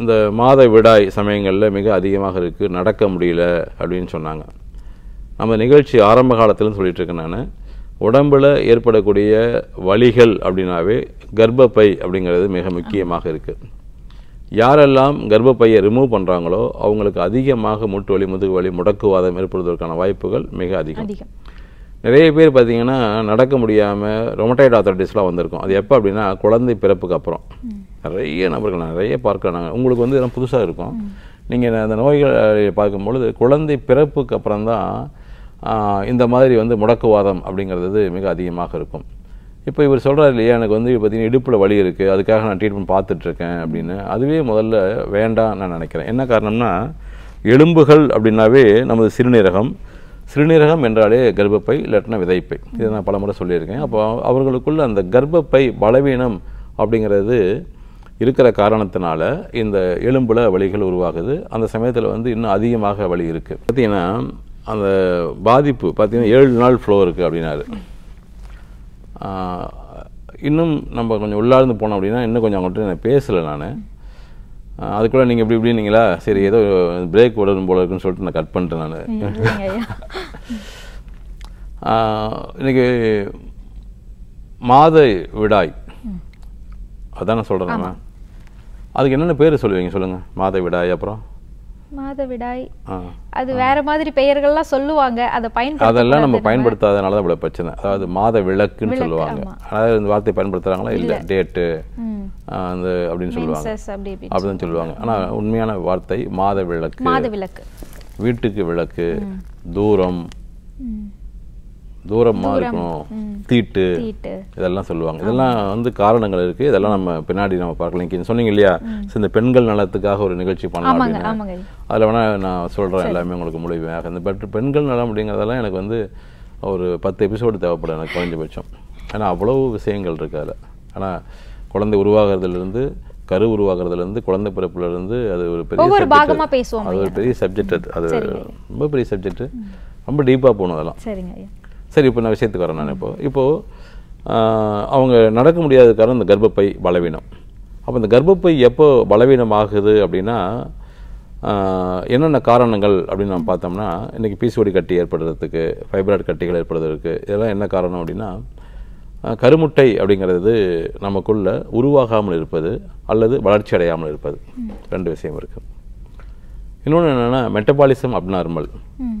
இந்த மாத விடாய் சமயங்களில் மிக அதிகமாக இருக்குது நடக்க முடியல அப்படின்னு சொன்னாங்க. நம்ம நிகழ்ச்சி ஆரம்ப காலத்துலன்னு சொல்லிட்டு இருக்கேன் நான். உடம்பில் ஏற்படக்கூடிய வலிகள் அப்படின்னாவே கர்ப்பப்பை அப்படிங்கிறது மிக முக்கியமாக இருக்குது யாரெல்லாம் கர்ப்பப்பையை ரிமூவ் பண்ணுறாங்களோ அவங்களுக்கு அதிகமாக மூட்டு வலி முதுகு வலி முடக்குவாதம் ஏற்படுவதற்கான வாய்ப்புகள் மிக அதிகம். நிறைய பேர் பார்த்தீங்கன்னா நடக்க முடியாமல் ரொமட்டைட் ஆத்தரைட்டிஸ்லாம் வந்திருக்கும். அது எப்போ அப்படின்னா குழந்தை பிறப்புக்கு அப்புறம். நிறைய நபர்கள் நிறைய நாங்கள் உங்களுக்கு வந்து இதெல்லாம் புதுசாக இருக்கும். நீங்கள் அந்த நோய்களை பார்க்கும்பொழுது குழந்தை பிறப்புக்கு அப்புறம் தான் இந்த மாதிரி வந்து முடக்குவாதம் அப்படிங்கிறது மிக அதிகமாக இருக்கும். இப்போ இவர் சொல்கிறார் இல்லையா எனக்கு வந்து பார்த்தீங்கன்னா இடுப்பில் வலி இருக்குது அதுக்காக நான் ட்ரீட்மெண்ட் பார்த்துட்ருக்கேன் அப்படின்னு. அதுவே முதல்ல வேண்டாம் நான் நினைக்கிறேன். என்ன காரணம்னா எலும்புகள் அப்படின்னாவே நமது சிறுநீரகம். சிறுநீரகம் என்றாலே கர்ப்பப்பை இல்லாட்டினா விதைப்பை. இதை நான் பலமுறை சொல்லியிருக்கேன். அப்போ அவர்களுக்குள்ள அந்த கர்ப்பப்பை பலவீனம் அப்படிங்கிறது இருக்கிற காரணத்தினால இந்த எலும்புல வலிகள் உருவாகுது. அந்த சமயத்தில் வந்து இன்னும் அதிகமாக வலி இருக்குது பார்த்தீங்கன்னா அந்த பாதிப்பு பார்த்திங்கன்னா ஏழு நாள் ஃப்ளோ இருக்குது அப்படின்னாரு. இன்னும் நம்ம கொஞ்சம் உள்ளார்ந்து போனோம் அப்படின்னா இன்னும் கொஞ்சம் அவங்கள்ட்ட நான் பேசலை நான். அதுக்குள்ள நீங்கள் இப்படி இப்படின்னீங்களா சரி ஏதோ பிரேக் விடணும் போல இருக்குன்னு சொல்லிட்டு நான் கட் பண்ணிட்டேன் நான். இன்னைக்கு மாத விடாய். அதான் நான் சொல்கிறேன் அதுக்கு என்னென்ன பேர் சொல்லுவீங்க சொல்லுங்கள் மாத விடாய் அப்புறம்? மாதவிடாய். அது வேற மாதிரி பெயர்கள்லாம் சொல்லுவாங்க. அதை பயன்படுத்த அதெல்லாம் நம்ம பயன்படுத்தாதனால தான் இவ்வளோ பிரச்சனை. அதாவது மாத விளக்குன்னு சொல்லுவாங்க. அதாவது இந்த வார்த்தை பயன்படுத்துகிறாங்களா இல்லை டேட்டு. அந்த அப்படின்னு சொல்லுவாங்க. அப்படின்னு சொல்லுவாங்க. ஆனால் உண்மையான வார்த்தை மாத விளக்கு மாத விளக்கு. வீட்டுக்கு விளக்கு தூரம் தூரமா இருக்கணும். தீட்டு. இதெல்லாம் சொல்லுவாங்க. இதெல்லாம் வந்து காரணங்கள் இருக்கு. இதெல்லாம் நம்ம பின்னாடி நம்ம பார்க்கலாம். சொன்னீங்க இல்லையா? இந்த பெண்கள் நலத்துக்காக ஒரு நிகழ்ச்சி பண்ணலாம் அப்படின்னு. அதில் வேணா நான் சொல்றேன் எல்லாமே உங்களுக்கு முழுமையாக. இந்த பெட் பெண்கள் நலம் அப்படிங்கிறதெல்லாம் எனக்கு வந்து ஒரு பத்து எபிசோடு தேவைப்படும் எனக்கு குறைஞ்சபட்சம். ஏன்னா அவ்வளவு விஷயங்கள் இருக்கு அதில். ஆனால் குழந்தை உருவாகிறதுலேருந்து கரு உருவாகிறதுலேருந்து குழந்தை பிறப்புலேருந்து அது ஒரு பெரிய ஒவ்வொரு subject. பாகமா பேசுவோம் அது ஒரு பெரிய சப்ஜெக்ட் அது ரொம்ப பெரிய சப்ஜெக்ட் ரொம்ப டீப்பாக போகணும் அதெல்லாம். சரிங்க சரி இப்போ நான் விஷயத்துக்கு வரேன் நான் இப்போ. இப்போது அவங்க நடக்க முடியாத காரணம் இந்த கர்ப்பப்பை பலவீனம். அப்போ இந்த கர்ப்பப்பை எப்போ பலவீனம் ஆகுது அப்படின்னா என்னென்ன காரணங்கள் அப்படின்னு நம்ம பார்த்தோம்னா இன்றைக்கி பிசிஓடி கட்டி ஏற்படுறதுக்கு ஃபைப்ராய்டு கட்டிகள் ஏற்படுறதுக்கு இதெல்லாம் என்ன காரணம் அப்படின்னா கருமுட்டை அப்படிங்கிறது நமக்குள்ள உருவாகாமல் இருப்பது அல்லது வளர்ச்சி அடையாமல் இருப்பது ரெண்டு விஷயம் இருக்குது இன்னொன்று என்னென்னா மெட்டபாலிசம் அப்நார்மல்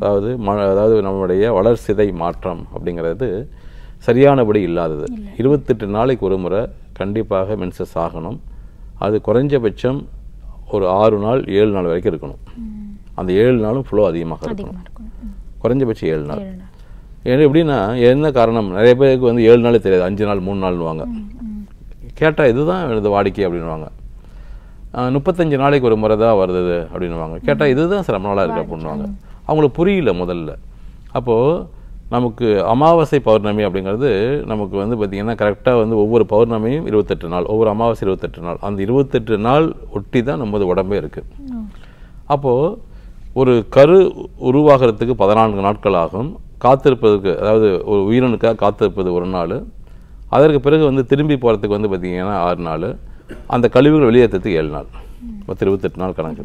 அதாவது ம அதாவது நம்முடைய வளர்சிதை மாற்றம் அப்படிங்கிறது சரியானபடி இல்லாதது. இருபத்தெட்டு நாளைக்கு ஒரு முறை கண்டிப்பாக மென்சஸ் ஆகணும். அது குறைஞ்சபட்சம் ஒரு ஆறு நாள் ஏழு நாள் வரைக்கும் இருக்கணும். அந்த ஏழு நாளும் ஃப்ளோ அதிகமாக இருக்கணும். குறைஞ்சபட்சம் ஏழு நாள். ஏன்னா எப்படின்னா என்ன காரணம்? நிறைய பேருக்கு வந்து ஏழு நாளே தெரியாது அஞ்சு நாள் மூணு நாள்னுவாங்க. கேட்டால் இதுதான் எனது வாடிக்கை அப்படின்னுவாங்க. ஆஹ் முப்பத்தஞ்சு நாளைக்கு ஒரு முறை தான் வருது அப்படின்னுவாங்க. கேட்டால் இதுதான் சில நாளாக இருக்குது அப்படின்னுவாங்க. அவங்களுக்கு புரியல முதல்ல. அப்போது நமக்கு அமாவாசை பௌர்ணமி அப்படிங்கிறது நமக்கு வந்து பார்த்திங்கன்னா கரெக்டாக வந்து ஒவ்வொரு பௌர்ணமியும் இருபத்தெட்டு நாள் ஒவ்வொரு அமாவாசை இருபத்தெட்டு நாள். அந்த இருபத்தெட்டு நாள் ஒட்டி தான் நமது உடம்பே இருக்குது அப்போது ஒரு கரு உருவாகிறதுக்கு பதினான்கு நாட்கள் ஆகும். காத்திருப்பதற்கு அதாவது ஒரு உயிரணுக்காக காத்திருப்பது ஒரு நாள். அதற்கு பிறகு வந்து திரும்பி போகிறதுக்கு வந்து பார்த்திங்கன்னா ஆறு நாள். அந்த கழிவுகள் வெளியேற்றத்துக்கு ஏழு நாள். மொத்தம் இருபத்தெட்டு நாள் கணக்கு.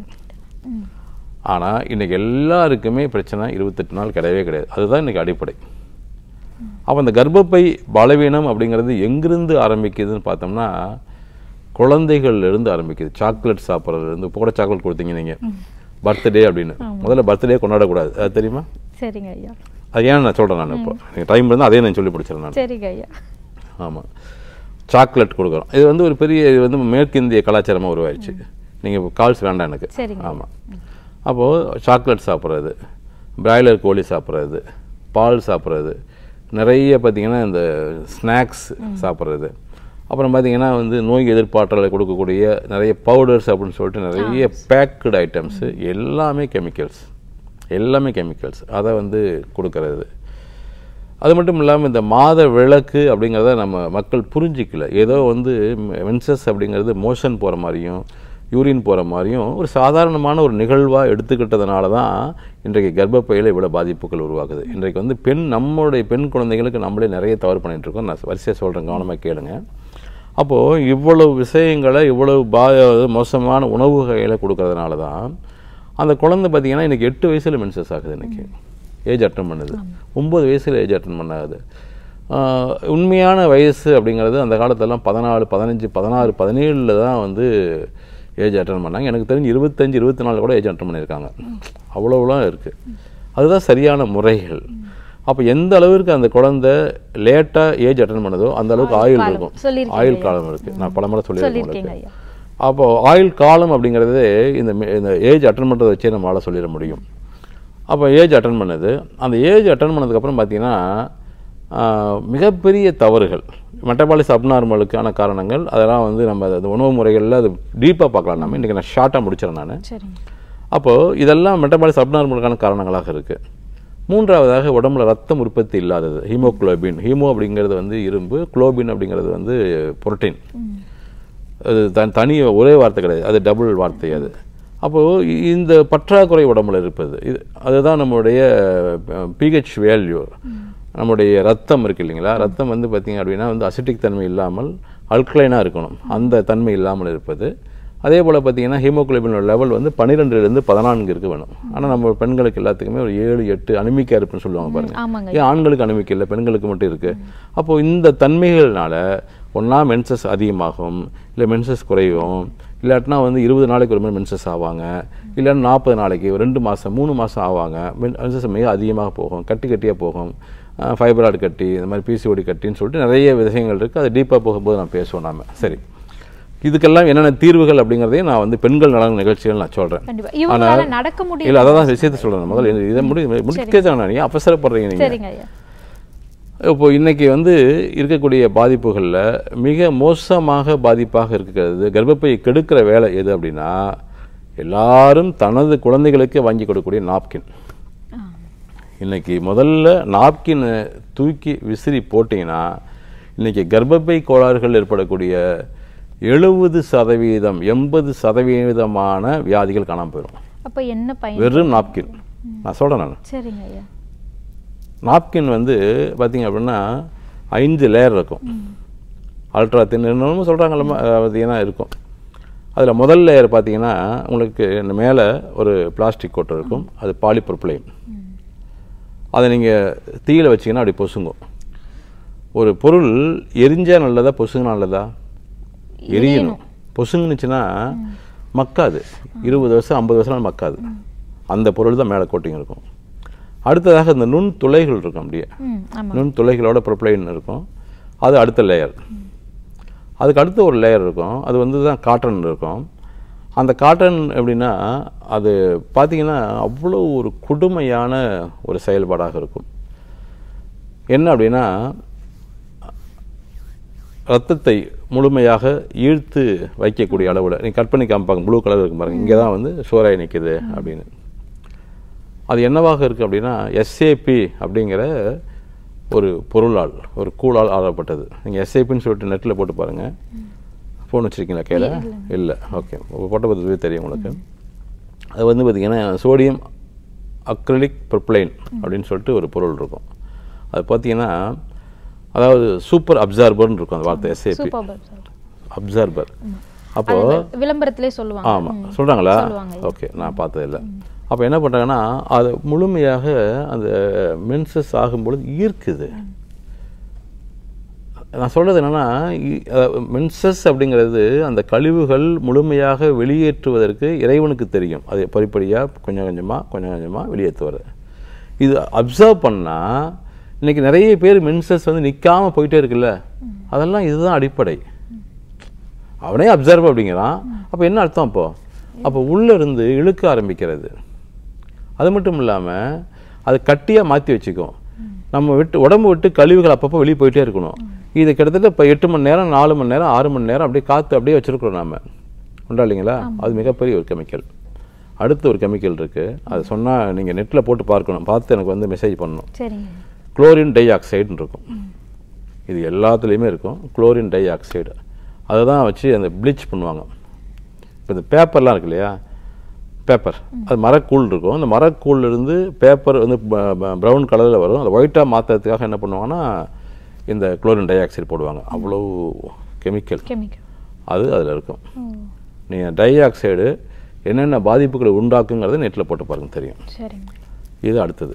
ஆனால் இன்றைக்கி எல்லாருக்குமே பிரச்சனை இருபத்தெட்டு நாள் கிடையவே கிடையாது. அதுதான் இன்றைக்கி அடிப்படை. அப்போ அந்த கர்ப்பப்பை பலவீனம் அப்படிங்கிறது எங்கிருந்து ஆரம்பிக்குதுன்னு பார்த்தோம்னா குழந்தைகள்ல இருந்து ஆரம்பிக்குது. சாக்லேட் சாப்பிட்றதுலேருந்து இப்போ கூட சாக்லேட் கொடுத்தீங்க நீங்கள் பர்த்டே அப்படின்னு. முதல்ல பர்த்டே கொண்டாடக்கூடாது. அது தெரியுமா? சரிங்க ஐயா. அது ஏன் நான் சொல்கிறேன் நான் இப்போ. டைம் இருந்தால் அதே நான் சொல்லி பிடிச்சிடறேன் நான். சரிங்க ஐயா. ஆமாம் சாக்லேட் கொடுக்குறோம். இது வந்து ஒரு பெரிய இது வந்து மேற்கிந்திய கலாச்சாரமாக உருவாயிடுச்சு. நீங்கள் கால்ஸ் வேண்டாம் எனக்கு. ஆமாம் அப்போது சாக்லேட் சாப்பிட்றது பிராய்லர் கோழி சாப்பிட்றது பால் சாப்பிட்றது நிறைய பார்த்தீங்கன்னா இந்த ஸ்நாக்ஸ் சாப்பிட்றது. அப்புறம் பார்த்தீங்கன்னா வந்து நோய் எதிர்ப்பாற்றலை கொடுக்கக்கூடிய நிறைய பவுடர்ஸ் அப்படின்னு சொல்லிட்டு நிறைய பேக்கடு ஐட்டம்ஸு எல்லாமே கெமிக்கல்ஸ். எல்லாமே கெமிக்கல்ஸ். அதை வந்து கொடுக்கறது. அது மட்டும் இல்லாமல் இந்த மாத விளக்கு அப்படிங்கிறத நம்ம மக்கள் புரிஞ்சிக்கல. ஏதோ வந்து மென்சஸ் அப்படிங்கிறது மோஷன் போகிற மாதிரியும் யூரின் போகிற மாதிரியும் ஒரு சாதாரணமான ஒரு நிகழ்வாக எடுத்துக்கிட்டதுனால தான் இன்றைக்கு கர்ப்பப்பையில் இவ்வளோ பாதிப்புகள் உருவாகுது. இன்றைக்கு வந்து பெண் நம்மளுடைய பெண் குழந்தைகளுக்கு நம்மளே நிறைய தவறு பண்ணிகிட்ருக்கோம் நான் வரிசையாக சொல்கிறேன் கவனமாக கேளுங்க. அப்போது இவ்வளவு விஷயங்களை இவ்வளவு பா மோசமான உணவு வகைகளை கொடுக்கறதுனால தான் அந்த குழந்தை பார்த்தீங்கன்னா இன்றைக்கி எட்டு வயசில் மென்சஸ் ஆகுது இன்றைக்கி ஏஜ் அட்டன் பண்ணுது. ஒம்பது வயசில் ஏஜ் அட்டன் பண்ணாது. உண்மையான வயசு அப்படிங்கிறது அந்த காலத்தெல்லாம் பதினாலு பதினஞ்சு பதினாறு பதினேழில் தான் வந்து ஏஜ் அட்டன் பண்ணாங்க. எனக்கு தெரிஞ்சு இருபத்தஞ்சு இருபத்தி நாலு கூட ஏஜ் அட்டன் பண்ணியிருக்காங்க. அவ்வளோலாம் இருக்குது அதுதான் சரியான முறைகள். அப்போ எந்த அளவிற்கு அந்த குழந்தை லேட்டாக ஏஜ் அட்டன் பண்ணுதோ அந்த அளவுக்கு ஆயுள். இருக்கும். ஆயுள் காலம் இருக்குது நான் பல முறை சொல்லியிருக்கேன் உங்களுக்கு. ஐயா. அப்போ ஆயுள் காலம் அப்படிங்கிறது இந்த ஏஜ் அட்டன் பண்ணுறதை வச்சே நம்மளால் சொல்லிட முடியும். அப்போ ஏஜ் அட்டன் பண்ணது. அந்த ஏஜ் அட்டன் பண்ணதுக்கப்புறம் பார்த்தீங்கன்னா மிகப்பெரிய தவறுகள் மெட்டபாலிஸ் அப்நார்மலுக்கான காரணங்கள் அதெல்லாம் வந்து நம்ம அந்த உணவு முறைகளில் அது டீப்பாக பார்க்கலாம். நம்ம இன்றைக்கி நான் ஷார்ட்டாக முடிச்சிடறேன் நான். அப்போது இதெல்லாம் மெட்டபாலிஸ் அப்நார்மலுக்கான காரணங்களாக இருக்குது மூன்றாவதாக உடம்புல ரத்தம் உற்பத்தி இல்லாதது ஹீமோகுளோபின் ஹீமோ அப்படிங்கிறது வந்து இரும்பு குளோபின் அப்படிங்கிறது வந்து புரோட்டீன் அது தன் தனி ஒரே வார்த்தை கிடையாது. அது டபுள் வார்த்தை அது. அப்போது இந்த பற்றாக்குறை உடம்புல இருப்பது. இது அதுதான் நம்மளுடைய பிஹெச் வேல்யூ நம்முடைய ரத்தம் இருக்கு இல்லைங்களா? ரத்தம் வந்து பார்த்திங்க அப்படின்னா வந்து அசிட்டிக் தன்மை இல்லாமல் அல்கலைனாக இருக்கணும். அந்த தன்மை இல்லாமல் இருப்பது. அதே போல் பார்த்தீங்கன்னா ஹீமோகுளோபினோட லெவல் வந்து பன்னிரெண்டுலேருந்து பதினான்கு இருக்க வேணும். ஆனால் நம்ம பெண்களுக்கு எல்லாத்துக்குமே ஒரு ஏழு எட்டு அனிமிக்கா இருப்புன்னு சொல்லுவாங்க பாருங்க. ஆமாங்க. ஏன் ஆண்களுக்கு அனுமதிக்க இல்லை பெண்களுக்கு மட்டும் இருக்குது அப்போது இந்த தன்மைகள்னால ஒன்றா மென்சஸ் அதிகமாகும் இல்லை மென்சஸ் குறையும். இல்லாட்டினா வந்து இருபது நாளைக்கு ஒரு மாதிரி மென்சஸ் ஆவாங்க. இல்லைன்னா நாற்பது நாளைக்கு ரெண்டு மாதம் மூணு மாதம் ஆவாங்க. மென்சஸ் மிக அதிகமாக போகும். கட்டி கட்டியாக போகும். ஃபைபராய்டு கட்டி இந்த மாதிரி பிசிஓடி கட்டின்னு சொல்லிட்டு நிறைய விஷயங்கள் இருக்குது அது டீப்பாக போகும்போது நான் பேசுவோம் நாம. சரி. இதுக்கெல்லாம் என்னென்ன தீர்வுகள் அப்படிங்கிறதையும் நான் வந்து பெண்கள் நலன் நிகழ்ச்சிகள் நான் சொல்கிறேன் இவங்களால நடக்க இல்லை முடியும் அதை தான் விஷயத்தை சொல்கிறேன் முதல்ல இதை முடி முடிக்கே தான் அவசரப்படுறீங்க நீங்கள் சரிங்க ஐயா இப்போ இன்னைக்கு வந்து இருக்கக்கூடிய பாதிப்புகளில் மிக மோசமாக பாதிப்பாக இருக்கிறது. கர்ப்பப்பையை கெடுக்கிற வேலை எது அப்படின்னா எல்லாரும் தனது குழந்தைகளுக்கு வாங்கி கொடுக்கக்கூடிய நாப்கின். இன்னைக்கு முதல்ல நாப்கினை தூக்கி விசிறி போட்டிங்கன்னா இன்னைக்கு கர்ப்பப்பை கோளாறுகள் ஏற்படக்கூடிய எழுபது சதவீதம் எண்பது சதவீதமான வியாதிகள் காணாமல் போயிடும் அப்ப என்ன பயன்? வெறும் நாப்கின். நான் சொல்கிறேன் நான். நாப்கின் வந்து பார்த்தீங்க அப்படின்னா ஐந்து லேயர் இருக்கும். அல்ட்ரா தின் என்னமோ சொல்கிறாங்கல்ல பார்த்தீங்கன்னா இருக்கும். அதில் முதல் லேயர் பார்த்தீங்கன்னா உங்களுக்கு இந்த மேலே ஒரு பிளாஸ்டிக் கோட்டை இருக்கும். அது பாலிப்ரொப்ளைன் அதை நீங்கள் தீயில வச்சீங்கன்னா அப்படி பொசுங்கும். ஒரு பொருள் எரிஞ்சா நல்லதா பொசுங்க நல்லதா? எரியணும். பொசுங்குனுச்சுன்னா மக்காது. இருபது வருஷம் ஐம்பது வருஷம் மக்காது. அந்த பொருள் தான் மேலே கோட்டிங் இருக்கும். அடுத்ததாக இந்த நுண் துளைகள் இருக்கும் அப்படியே. நுண் துளைகளோட ப்ரொப்ளைன் இருக்கும். அது அடுத்த லேயர் அதுக்கு அடுத்த ஒரு லேயர் இருக்கும். அது வந்து தான் காட்டன் இருக்கும். அந்த காட்டன் எப்படின்னா அது பார்த்தீங்கன்னா அவ்வளோ ஒரு கொடுமையான ஒரு செயல்பாடாக இருக்கும். என்ன அப்படின்னா ரத்தத்தை முழுமையாக ஈர்த்து வைக்கக்கூடிய அளவில் நீ கட் பண்ணி காமிப்பாங்க ப்ளூ கலர் இருக்கும் பாருங்க இங்கே தான் வந்து சோறாய் நிற்குது அப்படின்னு. அது என்னவாக இருக்குது அப்படின்னா எஸ்ஏபி அப்படிங்கிற ஒரு பொருளால் ஒரு கூழால் ஆளப்பட்டது. நீங்கள் எஸ்ஏபின்னு சொல்லிட்டு நெட்டில் போட்டு பாருங்கள் ஃபோன் வச்சுருக்கீங்களா கையில் இல்லை. ஓகே போட்ட பற்றி தெரியும் உங்களுக்கு. அது வந்து பார்த்திங்கன்னா சோடியம் அக்ரிலிக் ப்ரொப்ளைன் அப்படின்னு சொல்லிட்டு ஒரு பொருள் இருக்கும். அது பார்த்தீங்கன்னா அதாவது சூப்பர் அப்சார்பர்னு இருக்கும் அந்த வார்த்தை எஸ்ஏபி அப்சார்பர் அப்போ அது விளம்பரத்திலே சொல்லுவாங்க. ஆமாம் சொல்கிறாங்களா. ஓகே நான் பார்த்ததில்ல. அப்போ என்ன பண்ணுறாங்கன்னா அது முழுமையாக அந்த மென்சஸ் ஆகும்பொழுது ஈர்க்குது. நான் சொல்கிறது என்னென்னா மென்சஸ் அப்படிங்கிறது அந்த கழிவுகள் முழுமையாக வெளியேற்றுவதற்கு இறைவனுக்கு தெரியும். அது படிப்படியாக கொஞ்சம் கொஞ்சமாக கொஞ்சம் கொஞ்சமாக வெளியேற்றுவார் இது அப்சர்வ் பண்ணால் இன்னைக்கு நிறைய பேர் மென்சஸ் வந்து நிற்காமல் போயிட்டே இருக்குல்ல. அதெல்லாம் இதுதான் அடிப்படை. அவனே அப்சர்வ் அப்படிங்கிறான். அப்போ என்ன அர்த்தம் அப்போது அப்போ உள்ளே இருந்து இழுக்க ஆரம்பிக்கிறது. அது மட்டும் இல்லாமல் அது கட்டியாக மாற்றி வச்சுக்கும். நம்ம விட்டு உடம்பு விட்டு கழிவுகள் அப்பப்போ வெளியே போயிட்டே இருக்கணும். இது கிட்டத்தட்ட இப்போ எட்டு மணி நேரம் நாலு மணி நேரம் ஆறு மணி நேரம் அப்படியே காற்று அப்படியே வச்சிருக்கிறோம் நாம. உண்டா இல்லைங்களா? அது மிகப்பெரிய ஒரு கெமிக்கல். அடுத்து ஒரு கெமிக்கல் இருக்குது அது சொன்னால் நீங்கள் நெட்டில் போட்டு பார்க்கணும். பார்த்து எனக்கு வந்து மெசேஜ் பண்ணணும். குளோரின் டை ஆக்சைடுன்னு இருக்கும். இது எல்லாத்துலேயுமே இருக்கும். குளோரின் டை ஆக்சைடு அதை தான் வச்சு அந்த ப்ளீச் பண்ணுவாங்க. இப்போ இந்த பேப்பர்லாம் இருக்கு இல்லையா? பேப்பர் அது மரக்கூழ் இருக்கும். அந்த மரக்கூழ்ல இருந்து பேப்பர் வந்து ப்ரௌன் கலரில் வரும். அதை ஒயிட்டாக மாற்றுறதுக்காக என்ன பண்ணுவாங்கன்னா இந்த குளோரின் டை ஆக்சைடு போடுவாங்க அவ்வளோ கெமிக்கல் அது அதில் இருக்கும். நீங்கள் டை ஆக்சைடு என்னென்ன பாதிப்புகளை உண்டாக்குங்கிறத நெட்டில் போட்டு பாருங்க தெரியும். இது அடுத்தது.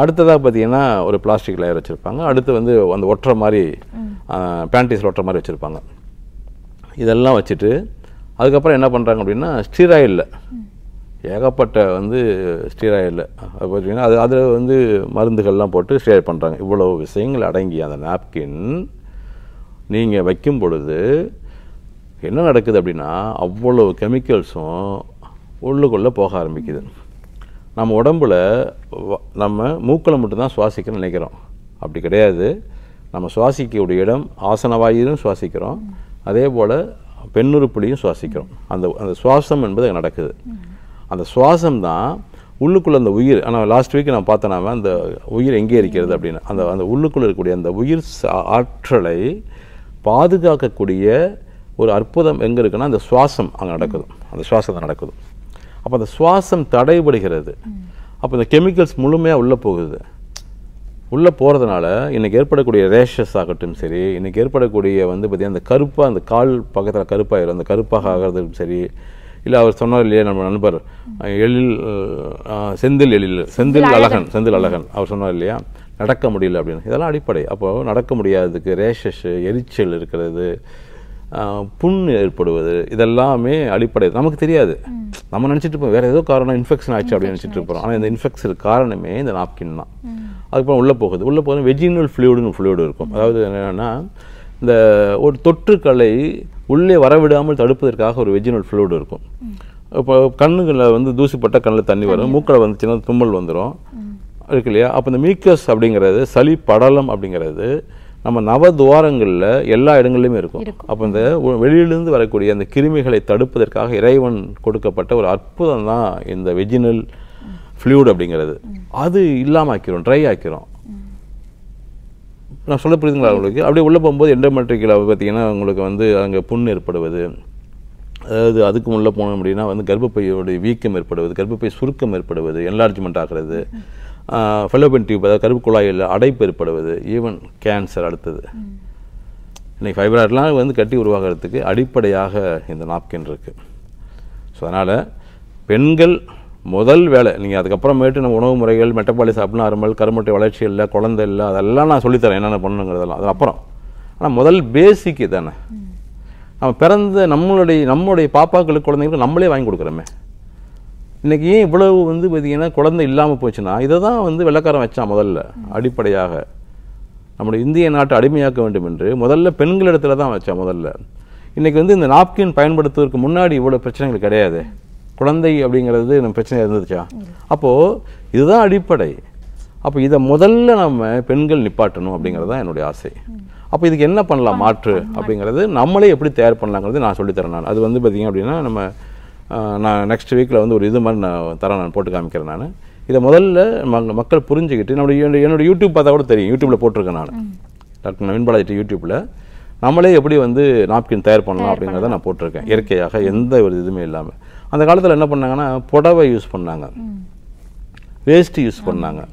அடுத்ததாக பார்த்தீங்கன்னா ஒரு பிளாஸ்டிக் லேயர் வச்சுருப்பாங்க. அடுத்து வந்து அந்த ஒட்டுற மாதிரி பேண்டிஸில் ஒட்டுற மாதிரி வச்சுருப்பாங்க. இதெல்லாம் வச்சுட்டு அதுக்கப்புறம் என்ன பண்ணுறாங்க அப்படின்னா ஸ்டீராயிலில். ஏகப்பட்ட வந்து ஸ்டீராயில் அது பார்த்தீங்கன்னா அது அதில் வந்து மருந்துகள்லாம் போட்டு ஸ்டீராய்ட் பண்ணுறாங்க இவ்வளோ விஷயங்கள் அடங்கி அந்த நாப்கின் நீங்கள் வைக்கும் பொழுது என்ன நடக்குது அப்படின்னா அவ்வளோ கெமிக்கல்ஸும் உள்ளுக்குள்ளே போக ஆரம்பிக்குது. நம்ம உடம்புல நம்ம மூக்கில் மட்டும்தான் சுவாசிக்கணும்னு நினைக்கிறோம். அப்படி கிடையாது. நம்ம சுவாசிக்கக்கூடிய இடம் ஆசனவாயிலும் சுவாசிக்கிறோம். அதே போல் பெண்ணுறுப்புலையும் சுவாசிக்கிறோம். அந்த அந்த சுவாசம் என்பது நடக்குது. அந்த சுவாசம் தான் உள்ளுக்குள்ள அந்த உயிர் ஆனால் லாஸ்ட் வீக் நான் பார்த்தேனாம அந்த உயிர் எங்கே இருக்கிறது அப்படின்னு. அந்த அந்த உள்ளுக்குள்ள இருக்கக்கூடிய அந்த உயிர் ஆற்றலை பாதுகாக்கக்கூடிய ஒரு அற்புதம் எங்கே இருக்குன்னா அந்த சுவாசம் அங்கே நடக்குது. அந்த சுவாசம் நடக்குது. அப்போ அந்த சுவாசம் தடைபடுகிறது. அப்போ இந்த கெமிக்கல்ஸ் முழுமையாக உள்ளே போகுது. உள்ளே போகிறதுனால இன்னைக்கு ஏற்படக்கூடிய ரேஷஸ் ஆகட்டும் சரி இன்னைக்கு ஏற்படக்கூடிய வந்து பார்த்தீங்கன்னா அந்த கருப்பாக அந்த கால் பக்கத்தில் கருப்பாயிரும். அந்த கருப்பாக ஆகிறதும் சரி இல்லை அவர் சொன்னார் இல்லையா நம்ம நண்பர்? எழில் செந்தில் எழில் செந்தில் அழகன் செந்தில் அழகன். அவர் சொன்னார் இல்லையா? நடக்க முடியல அப்படின்னு. இதெல்லாம் அடிப்படை. அப்போ நடக்க முடியாததுக்கு ரேஷஸ் எரிச்சல் இருக்கிறது. புண் ஏற்படுவது இதெல்லாமே அடிப்படை நமக்கு தெரியாது. நம்ம நினச்சிட்டு இருப்போம் வேற ஏதோ காரணம் இன்ஃபெக்ஷன் ஆச்சு அப்படின்னு நினச்சிட்டு இருப்போம். ஆனால் இந்த இன்ஃபெக்ஷன் காரணமே இந்த நாப்கின் தான். அதுக்கப்புறம் உள்ளே போகுது. உள்ளே போகுது வெஜினல் ஃப்ளூடுன்னு ஃப்ளூடு இருக்கும். அதாவது என்னன்னா இந்த ஒரு தொற்றுக்களை உள்ளே வரவிடாமல் தடுப்பதற்காக ஒரு வெஜினல் ஃப்ளூடு இருக்கும். இப்போ கண்ணுகளில் வந்து தூசிப்பட்ட கண்ணில் தண்ணி வரும். மூக்கில் வந்துச்சுன்னா தும்மல் வந்துடும் இருக்கு இல்லையா? அப்போ இந்த மீக்கஸ் அப்படிங்கிறது சளி படலம் அப்படிங்கிறது நம்ம நவதுவாரங்களில் எல்லா இடங்கள்லையுமே இருக்கும். அப்போ இந்த வெளியிலிருந்து வரக்கூடிய அந்த கிருமிகளை தடுப்பதற்காக இறைவன் கொடுக்கப்பட்ட ஒரு அற்புதம் தான் இந்த வெஜினல் ஃப்ளூட் அப்படிங்கிறது. அது இல்லாமல் ஆக்கிரும் ட்ரை ஆக்கிரும் நான் சொல்ல புரியுதுங்களா உங்களுக்கு? அப்படியே உள்ளே போகும்போது எண்டோமெட்ரிக்கில் பார்த்தீங்கன்னா உங்களுக்கு வந்து அங்கே புண் ஏற்படுவது. அதாவது அதுக்கு உள்ளே போனோம் அப்படின்னா வந்து கர்ப்பப்பையோட வீக்கம் ஏற்படுவது கர்ப்பப்பை சுருக்கம் ஏற்படுவது என்லார்ஜ்மெண்ட் ஆகிறது. ஃபெலோபின் டியூப் அதாவது கருப்பு குழாயில் அடைப்பு ஏற்படுவது ஈவன் கேன்சர் அடுத்தது. இன்னைக்கு ஃபைப்ராய்ட்லாம் வந்து கட்டி உருவாகிறதுக்கு அடிப்படையாக இந்த நாப்கின் இருக்குது ஸோ அதனால் பெண்கள் முதல் வேலை நீங்கள் அதுக்கப்புறமேட்டு நம்ம உணவு முறைகள் மெட்டபாலிஸ் அப்படின்னா அருமல் கருமட்டை வளர்ச்சி இல்லை குழந்தை இல்லை அதெல்லாம் நான் சொல்லித்தரேன் என்னென்ன பண்ணணுங்கிறதெல்லாம் அது அப்புறம் ஆனால் முதல் பேசிக் தானே. நம்ம பிறந்த நம்மளுடைய நம்மளுடைய பாப்பாக்களுக்கு குழந்தைங்களுக்கு நம்மளே வாங்கி கொடுக்குறோமே. இன்னைக்கு ஏன் இவ்வளவு வந்து பார்த்தீங்கன்னா குழந்தை இல்லாமல் போச்சுன்னா இதை தான் வந்து வெள்ளக்காரன் வச்சான் முதல்ல அடிப்படையாக. நம்முடைய இந்திய நாட்டை அடிமையாக்க வேண்டும் என்று முதல்ல பெண்களிடத்துல தான் வச்சான் முதல்ல. இன்னைக்கு வந்து இந்த நாப்கின் பயன்படுத்துவதற்கு முன்னாடி இவ்வளோ பிரச்சனைகள் கிடையாது. குழந்தை அப்படிங்கிறது நம்ம பிரச்சனை இருந்துச்சா? அப்போது இதுதான் அடிப்படை. அப்போ இதை முதல்ல நம்ம பெண்கள் நிப்பாட்டணும் அப்படிங்கிறது தான் என்னுடைய ஆசை. அப்போ இதுக்கு என்ன பண்ணலாம்? மாற்று அப்படிங்கிறது நம்மளே எப்படி தயார் பண்ணலாங்கிறது நான் சொல்லித்தரேன் நான். அது வந்து பார்த்தீங்க அப்படின்னா நம்ம நான் நெக்ஸ்ட் வீக்கில் வந்து ஒரு இது மாதிரி நான் தரேன் நான் போட்டு காமிக்கிறேன் நான். இதை முதல்ல மக்கள் புரிஞ்சுக்கிட்டு நம்மளுடைய என்னுடைய- என்னோட யூடியூப் பார்த்தா கூட தெரியும். யூடியூப்பில் போட்டிருக்கேன் நான். டாக்டர் நவீன் பாலாஜி யூடியூப்பில் நம்மளே எப்படி வந்து நாப்கின் தயார் பண்ணலாம் அப்படிங்கிறத நான் போட்டிருக்கேன். இயற்கையாக எந்த ஒரு இதுவுமே இல்லாமல் அந்த காலத்தில் என்ன பண்ணாங்கன்னா புடவை யூஸ் பண்ணாங்க. வேஸ்ட் யூஸ் பண்ணாங்க.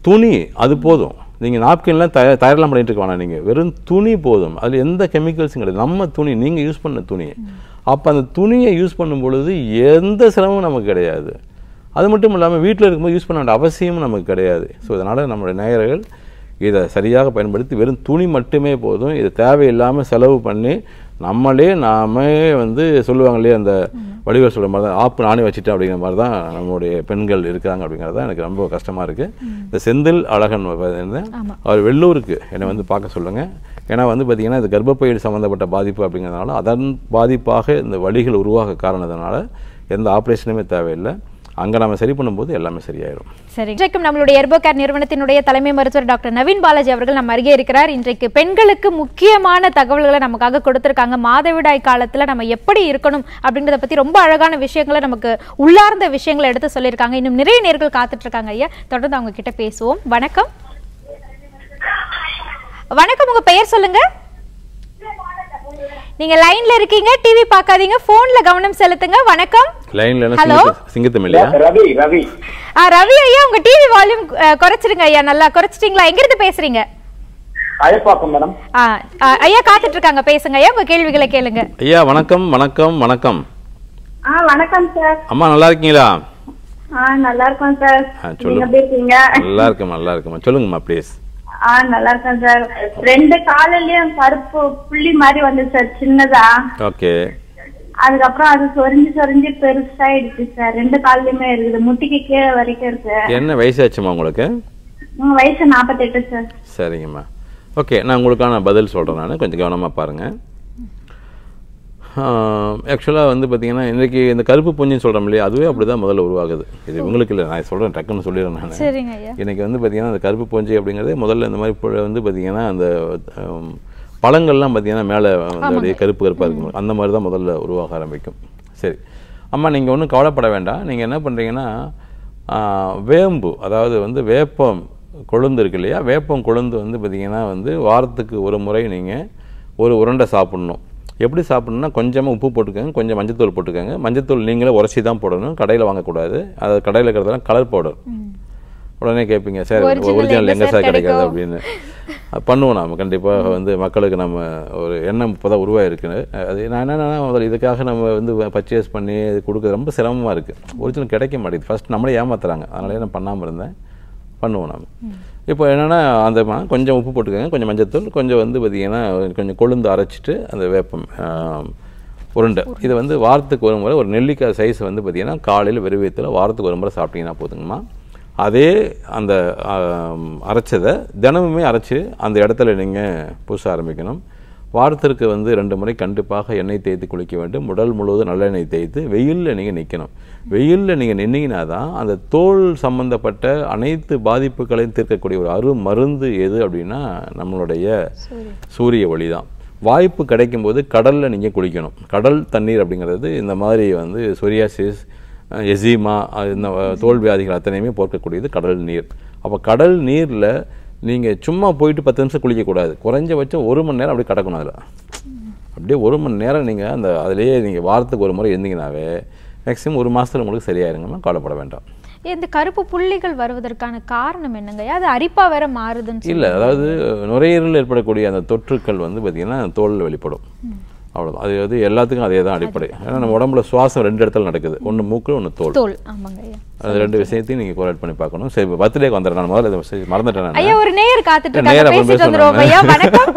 துணி அது போதும். நீங்கள் நாப்கின்லாம் தயார் தயாரெல்லாம் பண்ணிட்டு இருக்க வேணாம் நீங்கள் வெறும் துணி போதும். அதில் எந்த கெமிக்கல்ஸும் கிடையாது. நம்ம துணி நீங்கள் யூஸ் பண்ண துணி அப்போ அந்த துணியை யூஸ் பண்ணும் பொழுது எந்த சிரமமும் நமக்கு கிடையாது. அது மட்டும் இல்லாமல் வீட்டில் இருக்கும்போது யூஸ் பண்ண வேண்டிய அவசியமும் நமக்கு கிடையாது. ஸோ அதனால் நம்முடைய நேயர்கள் இதை சரியாக பயன்படுத்தி வெறும் துணி மட்டுமே போதும் இது தேவையில்லாமல் செலவு பண்ணி நம்மளே நாமே வந்து சொல்லுவாங்க இல்லையா அந்த வடிவர் சொல்கிற மாதிரி தான் ஆப்பு நானே வச்சுட்டேன் அப்படிங்கிற மாதிரி தான் நம்மளுடைய பெண்கள் இருக்காங்க அப்படிங்கிறது தான் எனக்கு ரொம்ப கஷ்டமாக இருக்குது இந்த செந்தில் அழகன் அவர் வெள்ளூருக்கு என்னை வந்து பார்க்க சொல்லுங்கள் ஏன்னா வந்து பார்த்திங்கன்னா இது கர்ப்பப்பை சம்மந்தப்பட்ட பாதிப்பு அப்படிங்கிறதுனால அதன் பாதிப்பாக இந்த வலிகள் உருவாக காரணத்தினால எந்த ஆப்ரேஷனுமே தேவையில்லை. அங்கே நம்ம சரி பண்ணும்போது எல்லாமே சரியாயிடும் சரி. இன்றைக்கும் நம்மளுடைய எர்போகேர் நிறுவனத்தினுடைய தலைமை மருத்துவர் டாக்டர் நவீன் பாலாஜி அவர்கள் நம்ம அருகே இருக்கிறார். இன்றைக்கு பெண்களுக்கு முக்கியமான தகவல்களை நமக்காக கொடுத்துருக்காங்க. மாதவிடாய் காலத்தில் நம்ம எப்படி இருக்கணும் அப்படின்றத பத்தி ரொம்ப அழகான விஷயங்களை நமக்கு உள்ளார்ந்த விஷயங்களை எடுத்து சொல்லியிருக்காங்க. இன்னும் நிறைய நேர்கள் காத்துட்டு இருக்காங்க ஐயா. தொடர்ந்து அவங்க கிட்ட பேசுவோம். வணக்கம். வணக்கம். உங்க பெயர் சொல்லுங்க. நீங்க லைன்ல இருக்கீங்க டிவி பார்க்காதீங்க போன்ல கவனம் செலுத்துங்க. வணக்கம். லைனில் என்ன Hello? சிங்கத்து சிங்கத்தம் இல்லையா? ரவி ரவி. ஆ, ரவி ஐயா உங்க டிவி வால்யூம் குறைச்சிருங்க ஐயா நல்லா குறைச்சிட்டீங்களா? எங்க இருந்து பேசுறீங்க? அயப்பாக்கம் மேடம். ஐயா காத்துட்டு இருக்காங்க பேசுங்க ஐயா உங்க கேள்விகளை கேளுங்க. ஐயா வணக்கம் வணக்கம் வணக்கம். ஆ வணக்கம் சார். அம்மா நல்லா இருக்கீங்களா? ஆ நல்லா இருக்கோம் சார். சொல்லுங்க. எப்படி இருக்கீங்க? நல்லா இருக்கேம்மா நல்லா இருக்கேம்மா. சொல்லுங்கம்மா ப்ளீஸ் ஆ நல்லா இருக்கேன் சார். ரெண்டு காலிலயும் கருப்பு புள்ளி மாதிரி வந்து சார் சின்னதா. ஓகே. அதுக்கப்புறம் அது சொரிஞ்சு சொரிஞ்சு பெருசாயிடுச்சு சார். ரெண்டு கால்லயுமே இருக்குது முட்டிக்கு கீழே வரைக்கும் இருக்கு. என்ன வயசாச்சுமா உங்களுக்கு? உங்க வயசு நாற்பத்தெட்டு சார். சரிங்கம்மா. ஓகே நான் உங்களுக்கான பதில் சொல்கிறேன் நான். கொஞ்சம் கவனமாக பாருங்கள் ஆக்சுவலாக வந்து பார்த்தீங்கன்னா இன்றைக்கி இந்த கருப்பு பூஞ்சின்னு சொல்கிறோம் இல்லையா அதுவே அப்படி தான் முதல்ல உருவாகுது. இது உங்களுக்கு இல்லை நான் சொல்கிறேன் டக்குன்னு சொல்லிடுறேன் நான். இன்னைக்கு வந்து பார்த்தீங்கன்னா அந்த கருப்பு பூஞ்சி அப்படிங்கிறது முதல்ல இந்த மாதிரி வந்து பார்த்தீங்கன்னா அந்த பழங்கள்லாம் பார்த்தீங்கன்னா மேலே அப்படியே கருப்பு கருப்பாக இருக்கும். அந்த மாதிரி தான் முதல்ல உருவாக ஆரம்பிக்கும். சரி. அம்மா நீங்கள் ஒன்றும் கவலைப்பட வேண்டாம். நீங்கள் என்ன பண்ணுறீங்கன்னா வேம்பு அதாவது வந்து வேப்பம் கொழுந்து இருக்கு இல்லையா வேப்பம் கொழுந்து வந்து பார்த்தீங்கன்னா வந்து வாரத்துக்கு ஒரு முறை நீங்கள் ஒரு உருண்டை சாப்பிடணும். எப்படி சாப்பிடணும்னா கொஞ்சமாக உப்பு போட்டுக்கோங்க கொஞ்சம் மஞ்சத்தூள் போட்டுக்கோங்க. மஞ்சத்தூள் நீங்களே உரைச்சி தான் போடணும். கடையில் வாங்கக்கூடாது. அது கடையில் இருக்கிறதெல்லாம் கலர் பவுடர் உடனே கேட்பீங்க சார் ஒரிஜினல் எங்க சார் கிடைக்காது? அப்படின்னு. பண்ணுவோம் நாம கண்டிப்பாக வந்து மக்களுக்கு நம்ம ஒரு எண்ணம் இப்போ தான் உருவாயிருக்கு அது நான் என்னென்னா முதல்ல இதுக்காக நம்ம வந்து பர்ச்சேஸ் பண்ணி இது கொடுக்குறது ரொம்ப சிரமமாக இருக்குது ஒரிஜினல் கிடைக்க மாட்டேங்குது. ஃபர்ஸ்ட் நம்மளே ஏமாத்துறாங்க. அதனாலே நான் பண்ணாமல் இருந்தேன். பண்ணுவோம் நாம. இப்போ என்னென்னா அந்த கொஞ்சம் உப்பு போட்டுக்கோங்க. கொஞ்சம் மஞ்சத்தூள் கொஞ்சம் வந்து பார்த்தீங்கன்னா கொஞ்சம் கொழுந்து அரைச்சிட்டு அந்த வேப்பம் உருண்டை. இதை வந்து வாரத்துக்கு ஒரு முறை ஒரு நெல்லிக்காய் சைஸ் வந்து பார்த்தீங்கன்னா காலையில் வெறுவியத்தில் வாரத்துக்கு ஒரு முறை சாப்பிட்டீங்கன்னா போதுங்கம்மா. அதே அந்த அரைச்சதை தினமுமே அரைச்சி அந்த இடத்துல நீங்கள் பூச ஆரம்பிக்கணும். வாரத்திற்கு வந்து ரெண்டு முறை கண்டிப்பாக எண்ணெய் தேய்த்து குளிக்க வேண்டும். உடல் முழுவதும் நல்லெண்ணெய் தேய்த்து வெயிலில் நீங்கள் நிற்கணும் வெயிலில் நீங்கள் நின்னீங்கன்னா தான் அந்த தோல் சம்பந்தப்பட்ட அனைத்து பாதிப்புகளையும் தீர்க்கக்கூடிய ஒரு அரு மருந்து எது அப்படின்னா நம்மளுடைய சூரிய. ஒளி தான் வாய்ப்பு கிடைக்கும்போது கடலில் நீங்கள் குளிக்கணும். கடல் தண்ணீர் அப்படிங்கிறது இந்த மாதிரி வந்து சொரியாசிஸ் எசிமா இந்த தோல் வியாதிகள் அத்தனையுமே போக்கக்கூடியது கடல் நீர். அப்போ கடல் நீரில் நீங்கள் சும்மா போயிட்டு பத்து நிமிஷம் குளிக்கக்கூடாது குறைஞ்சபட்சம் ஒரு மணி நேரம் அப்படியே கிடக்கணும் அதில். அப்படியே ஒரு மணி நேரம் நீங்கள் அந்த அதிலேயே நீங்கள் வாரத்துக்கு ஒரு முறை இருந்தீங்கன்னாவே மேக்ஸிமம் ஒரு மாதத்தில் உங்களுக்கு சரியாயிருங்கம்மா. கவலைப்பட வேண்டாம். இந்த கருப்பு புள்ளிகள் வருவதற்கான காரணம் என்னங்க? அது அரிப்பா வேற மாறுதுன்னு இல்லை. அதாவது நுரையீரலில் ஏற்படக்கூடிய அந்த தொற்றுக்கள் வந்து பார்த்திங்கன்னா தோலில் வெளிப்படும். அவ்வளோதான் அது வந்து எல்லாத்துக்கும் அதே தான் அடிப்படை ஏன்னா நம்ம உடம்புல சுவாசம் ரெண்டு இடத்துல நடக்குது. ஒன்று மூக்கு ஒன்று தோல். தோல். அது ரெண்டு விஷயத்தையும் நீங்கள் கோரேட் பண்ணி பார்க்கணும். சரி பர்த்டேக்கு வந்துடுறேன். நான் முதல்ல இதை மறந்துட்டேன் நான். ஐயா ஒரு நேயர் காத்துட்டு நேயர் வணக்கம்.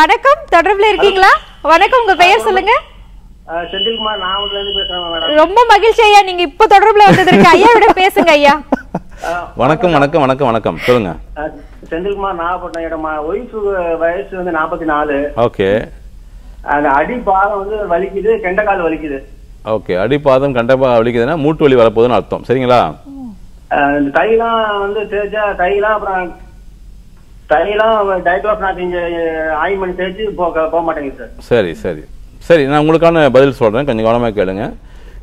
வணக்கம். தொடர்புல இருக்கீங்களா? வணக்கம் உங்க பெயர் சொல்லுங்க. அஹ், செந்தில்குமார் இருந்து பேசுறேன் மேடம்? ரொம்ப மகிழ்ச்சி ஐயா. நீங்க இப்ப தொடர்புல வந்ததற்கு ஐயா விட பேசுங்க ஐயா. வணக்கம் வணக்கம் வணக்கம் வணக்கம். சொல்லுங்க. செந்தில்குமார் நாகப்பட்டினம் இடம் ஒய்ஃப் வயசு வந்து நாற்பத்தி நாலு ஓகே. அந்த அடி பாதம் வந்து வலிக்குது கெண்டக்கால் வலிக்குது. ஓகே. அடிப்பாதம் கண்டப்பா வலிக்குதுன்னா மூட்டு வலி வரப்போகுதுன்னு அர்த்தம். சரிங்களா? கையெல்லாம் வந்து தேய்ச்சா கையெல்லாம் அப்புறம் கையெல்லாம் டைக்ளோஃபனாக் இங்க ஆயின்மெண்ட் தேய்ச்சி போக போக மாட்டேங்குது சார். சரி சரி. சரி நான் உங்களுக்கான பதில் சொல்கிறேன் கொஞ்சம் கவனமாக கேளுங்க.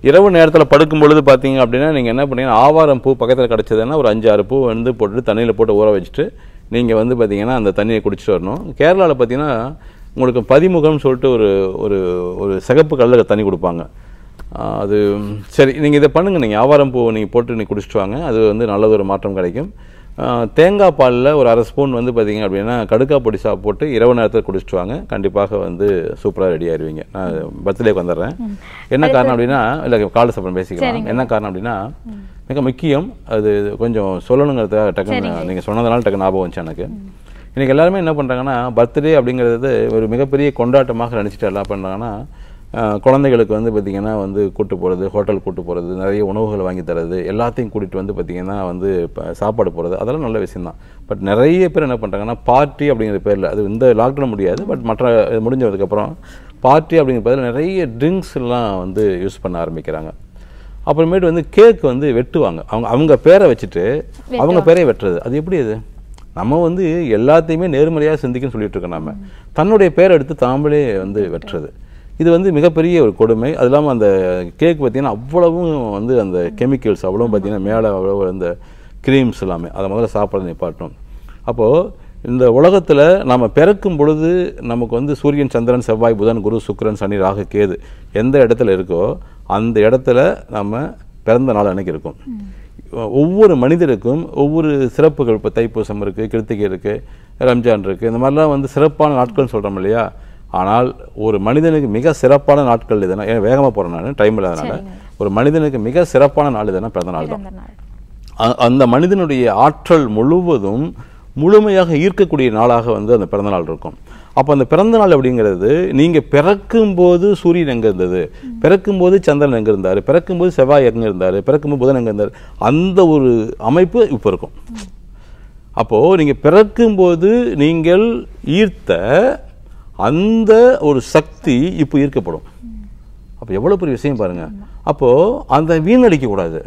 இரவு நேரத்தில் படுக்கும் பொழுது பார்த்தீங்க அப்படின்னா நீங்கள் என்ன பண்ணீங்கன்னா ஆவாரம் பூ பக்கத்தில் கிடச்சதுன்னா ஒரு அஞ்சு ஆறு பூ வந்து போட்டு தண்ணியில் போட்டு ஊற வச்சுட்டு நீங்கள் வந்து பார்த்தீங்கன்னா அந்த தண்ணியை குடிச்சிட்டு வரணும். கேரளாவில் பார்த்தீங்கன்னா உங்களுக்கு பதிமுகம்னு சொல்லிட்டு ஒரு ஒரு ஒரு சிகப்பு கல்லில் தண்ணி கொடுப்பாங்க. அது சரி நீங்கள் இதை பண்ணுங்கள் நீங்கள் ஆவாரம் பூ நீங்கள் போட்டு நீங்கள் குடிச்சிட்டு வாங்க. அது வந்து நல்லது ஒரு மாற்றம் கிடைக்கும். தேங்காய் பாலில் ஒரு அரை ஸ்பூன் வந்து பார்த்தீங்க அப்படின்னா கடுக்கா பொடி சாப்பிட்டு போட்டு இரவு நேரத்தில் குடிச்சிட்டு வாங்க. கண்டிப்பாக வந்து சூப்பராக ரெடி ஆயிருவீங்க. நான் பர்த்டேக்கு வந்துடுறேன். என்ன காரணம் அப்படின்னா இல்லை காலை சாப்பிட பேசிக்கலாம். என்ன காரணம் அப்படின்னா மிக முக்கியம் அது கொஞ்சம் சொல்லணுங்கிறதுக்காக டக்குன்னு நீங்கள் சொன்னதுனால டக்கு ஞாபகம் வந்துச்சு எனக்கு. இன்னைக்கு எல்லாருமே என்ன பண்ணுறாங்கன்னா பர்த்டே அப்படிங்கிறது ஒரு மிகப்பெரிய கொண்டாட்டமாக நினச்சிட்டு எல்லாம் பண்ணுறாங்கன்னா குழந்தைகளுக்கு வந்து பார்த்திங்கன்னா வந்து கூட்டு போகிறது ஹோட்டல் கூட்டு போகிறது நிறைய உணவுகள் வாங்கி தரது எல்லாத்தையும் கூட்டிகிட்டு வந்து பார்த்திங்கன்னா வந்து இப்போ சாப்பாடு போகிறது அதெல்லாம் நல்ல விஷயம்தான். பட் நிறைய பேர் என்ன பண்ணுறாங்கன்னா பார்ட்டி அப்படிங்கிற பேரில் அது இந்த லாக்டவுன் முடியாது பட் மற்ற முடிஞ்சதுக்கப்புறம் பார்ட்டி அப்படிங்கிற பேரில் நிறைய ட்ரிங்க்ஸ் எல்லாம் வந்து யூஸ் பண்ண ஆரம்பிக்கிறாங்க. அப்புறமேட்டு வந்து கேக் வந்து வெட்டுவாங்க. அவங்க அவங்க பேரை வச்சுட்டு அவங்க பேரை வெட்டுறது. அது எப்படி அது? நம்ம வந்து எல்லாத்தையுமே நேர்மறையாக சிந்திக்கணும்னு சொல்லிட்டு இருக்கோம் நம்ம தன்னுடைய பேரை எடுத்து தாம்பளே வந்து வெட்டுறது. இது வந்து மிகப்பெரிய ஒரு கொடுமை. அது இல்லாமல் அந்த கேக் பார்த்தீங்கன்னா அவ்வளவும் வந்து அந்த கெமிக்கல்ஸ் அவ்வளவும் பார்த்தீங்கன்னா மேலே அவ்வளவு அந்த க்ரீம்ஸ் எல்லாமே. அதை முதல்ல சாப்பிட நிப்பாட்டணும். அப்போது இந்த உலகத்தில் நம்ம பிறக்கும் பொழுது நமக்கு வந்து சூரியன் சந்திரன் செவ்வாய் புதன் குரு சுக்கரன் சனி ராகு கேது எந்த இடத்துல இருக்கோ அந்த இடத்துல நம்ம பிறந்த நாள் அன்னைக்கு இருக்கும். ஒவ்வொரு மனிதருக்கும் ஒவ்வொரு சிறப்புகள் இப்போ தைப்பூசம் இருக்குது கிருத்திகை இருக்குது ரம்ஜான் இருக்குது இந்த மாதிரிலாம் வந்து சிறப்பான நாட்கள்னு சொல்கிறோம் இல்லையா? ஆனால் ஒரு மனிதனுக்கு மிக சிறப்பான நாட்கள் எதுனா ஏன் வேகமாக போகிறேன் நான் டைம் இல்லாதனால ஒரு மனிதனுக்கு மிக சிறப்பான நாள் எதுனா பிறந்த நாள் தான். அந்த மனிதனுடைய ஆற்றல் முழுவதும் முழுமையாக ஈர்க்கக்கூடிய நாளாக வந்து அந்த பிறந்த நாள் இருக்கும். அப்போ அந்த பிறந்த நாள் அப்படிங்கிறது நீங்கள் பிறக்கும்போது சூரியன் எங்கே இருந்தது? பிறக்கும்போது சந்திரன் எங்கே இருந்தார்? பிறக்கும்போது செவ்வாய் எங்கே இருந்தார்? பிறக்கும்போது புதன் எங்கே இருந்தார்? அந்த ஒரு அமைப்பு இப்போ இருக்கும். அப்போது நீங்கள் பிறக்கும்போது நீங்கள் ஈர்த்த அந்த ஒரு சக்தி இப்போ ஈர்க்கப்படும். அப்போ எவ்வளோ பெரிய விஷயம் பாருங்கள் அப்போது அந்த வீணடிக்க கூடாது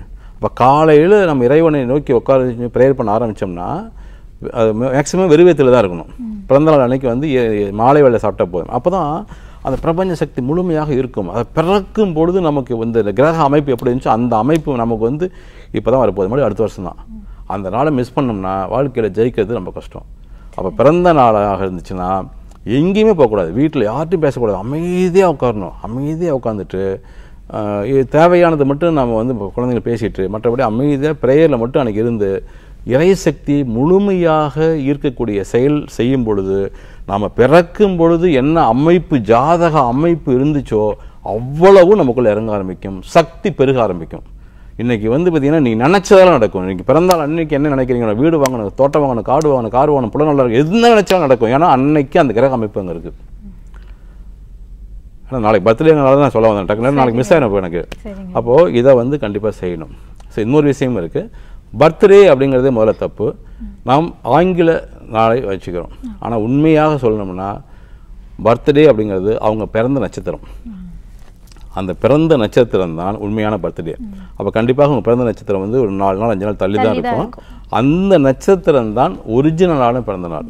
காலையில் நம்ம இறைவனை நோக்கி உட்கார ப்ரேயர் பண்ண ஆரம்பித்தோம்னா அது மேக்ஸிமம் வெறுவேத்தில் தான் இருக்கணும். பிறந்த நாள் அன்னைக்கு வந்து மாலை வேலை சாப்பிட்டா போதும். அப்போ தான் அந்த பிரபஞ்ச சக்தி முழுமையாக இருக்கும். அதை பிறக்கும் பொழுது நமக்கு வந்து இந்த கிரக அமைப்பு எப்படி இருந்துச்சோ அந்த அமைப்பு நமக்கு வந்து இப்போ தான் வரப்போகுது. மாதிரி அடுத்த வருஷம் தான் அந்த நாளை மிஸ் பண்ணோம்னா வாழ்க்கையில் ஜெயிக்கிறது ரொம்ப கஷ்டம். அப்போ பிறந்த நாளாக இருந்துச்சுன்னா எங்கேயுமே போகக்கூடாது. வீட்டில் யார்ட்டையும் பேசக்கூடாது. அமைதியாக உட்காரணும். அமைதியாக உட்காந்துட்டு இது தேவையானது மட்டும் நம்ம வந்து இப்போ குழந்தைங்க பேசிட்டு மற்றபடி அமைதியாக ப்ரேயரில் மட்டும் அன்றைக்கி இருந்து இறைசக்தி முழுமையாக ஈர்க்கக்கூடிய செயல் செய்யும் பொழுது நாம் பிறக்கும் பொழுது என்ன அமைப்பு ஜாதக அமைப்பு இருந்துச்சோ அவ்வளவும் நமக்குள்ளே இறங்க ஆரம்பிக்கும். சக்தி பெருக ஆரம்பிக்கும். இன்னைக்கு வந்து பார்த்தீங்கன்னா நீ நினைச்சதெல்லாம் நடக்கும். இன்னைக்கு பிறந்தால் அன்னைக்கு என்ன நினைக்கிறீங்க வீடு வாங்கணும் தோட்டம் வாங்கணும் காடு வாங்கணும் கார் வாங்கணும் புல நல்லா இருக்கும் எது நினைச்சாலும் நடக்கும். ஏன்னா அன்னைக்கு அந்த கிரக அமைப்பு அங்கே இருக்குது ஆனால் நாளைக்கு பர்த்டேனால தான் சொல்ல வந்தேன். டக்குனு நாளைக்கு மிஸ் ஆகிடும் எனக்கு. அப்போது இதை வந்து கண்டிப்பாக செய்யணும். சரி இன்னொரு விஷயமும் இருக்குது பர்த்டே அப்படிங்கிறதே முதல்ல தப்பு. நாம் ஆங்கில நாளை வச்சுக்கிறோம். ஆனால் உண்மையாக சொல்லணும்னா பர்த்டே அப்படிங்கிறது அவங்க பிறந்த நட்சத்திரம். அந்த பிறந்த நட்சத்திரம் தான் உண்மையான பர்த்டே. அப்போ கண்டிப்பாக உங்கள் பிறந்த நட்சத்திரம் வந்து ஒரு நாலு நாள் அஞ்சு நாள் தள்ளி தான் இருக்கும். அந்த நட்சத்திரம் தான் ஒரிஜினலான பிறந்த நாள்.